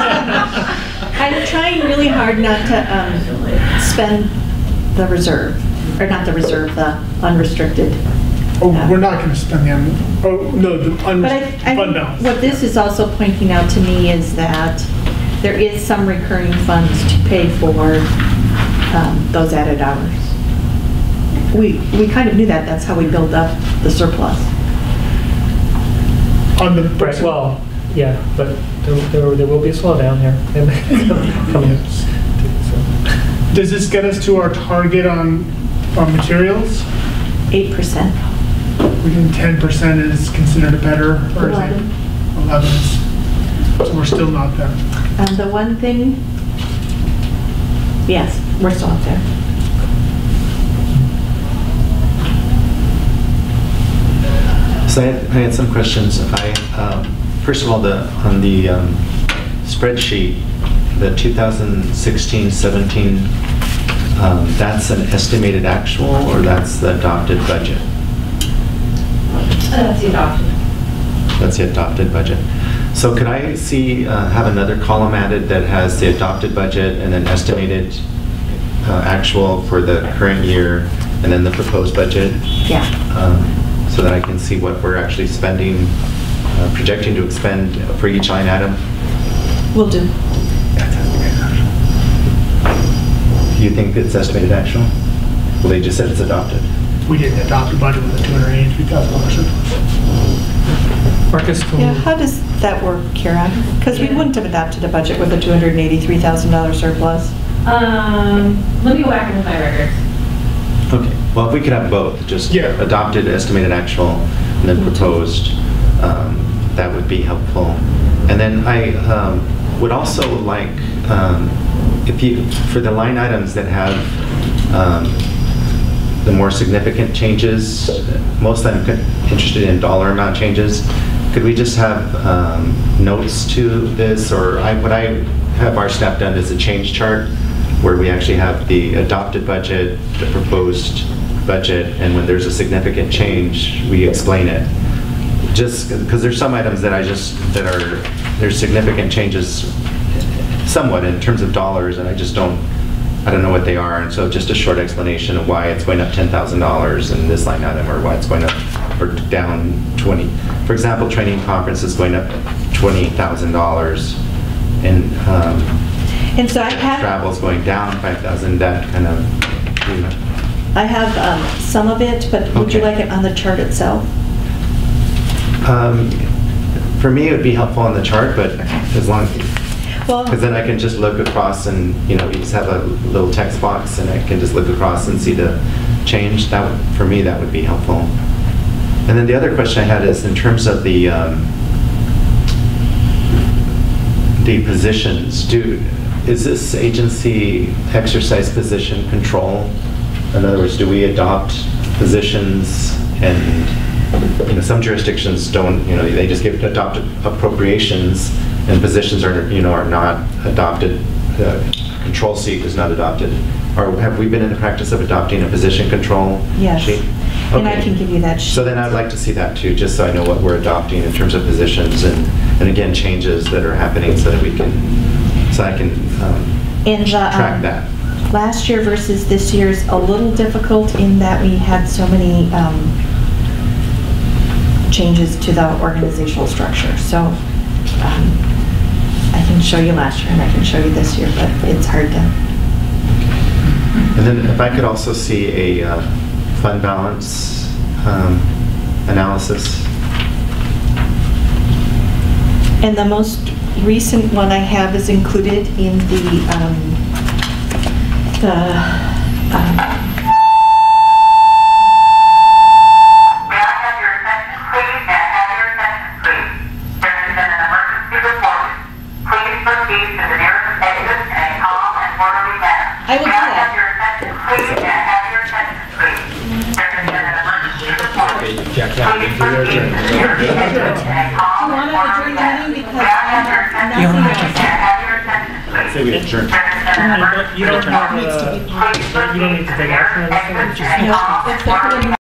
(laughs) I'm trying really hard not to um, spend the reserve, or not the reserve, the unrestricted. Oh, we're not going to spend the, un- oh, no, the unrestricted I fund balance. what this is also pointing out to me is that there is some recurring funds to pay for um, those added hours. We, we kind of knew that, that's how we built up the surplus. On the, Right, well, yeah, but there, there there will be a slowdown here. (laughs) coming. Does this get us to our target on, on materials? 8%. We think 10% is considered a better, or is it? 11. 11 is, so we're still not there. And the one thing, yes, we're still up there. So I had, I had some questions. I, um, first of all, the, on the um, spreadsheet, the 2016-17, um, that's an estimated actual, or that's the adopted budget? That's the adoption. That's the adopted budget. So could I see, uh, have another column added that has the adopted budget and then estimated uh, actual for the current year, and then the proposed budget? Yeah. um, so that I can see what we're actually spending, uh, projecting to expend for each line item. Will do. Do you think it's estimated actual? Well, they just said it's adopted. We didn't adopt a budget with a $283,000 surplus. Marcus, can Yeah, we- how does that work, Kira? Because we wouldn't have adopted a budget with a $283,000 surplus. Um, let me go back into my records. Okay, well, if we could have both, just Yeah. adopted, estimated actual, and then proposed, um, that would be helpful. And then I um, would also like, um, if you, for the line items that have um, the more significant changes, most I'm con- interested in dollar amount changes, could we just have um, notes to this, or I, what I have our staff done is a change chart, where we actually have the adopted budget, the proposed budget, and when there's a significant change, we explain it. Just, because there's some items that I just, that are, there's significant changes somewhat in terms of dollars, and I just don't, I don't know what they are, and so just a short explanation of why it's going up $10,000 in this line item, or why it's going up, or down 20. For example, training conference is going up $20,000, and, um, And so I have, travel's going down 5,000, that kind of, you know. I have um, some of it, but would you like it on the chart itself? Um, For me, it would be helpful on the chart, but as long, Well, because then I can just look across and, you know, you just have a little text box and I can just look across and see the change. That, would- for me, that would be helpful. And then the other question I had is in terms of the, um, the positions, do, is this agency exercise position control? In other words, do we adopt positions and, you know, some jurisdictions don't, you know, they just give adopt appropriations and positions are, you know, are not adopted, the control seat is not adopted. Or have we been in the practice of adopting a position control Yes. sheet? And I can give you that sheet. So then I'd like to see that too, just so I know what we're adopting in terms of positions and, and again, changes that are happening so that we can, so I can um, And um, track that. Last year versus this year is a little difficult in that we had so many um, changes to the organizational structure. So um, I can show you last year and I can show you this year, but it's hard to. And then if I could also see a uh, fund balance um, analysis. And the most recent one I have is included in the, um, the, um, please? Say we adjourn. There has been You don't have, report. uh, you don't need to take action on this one, it's just- proceed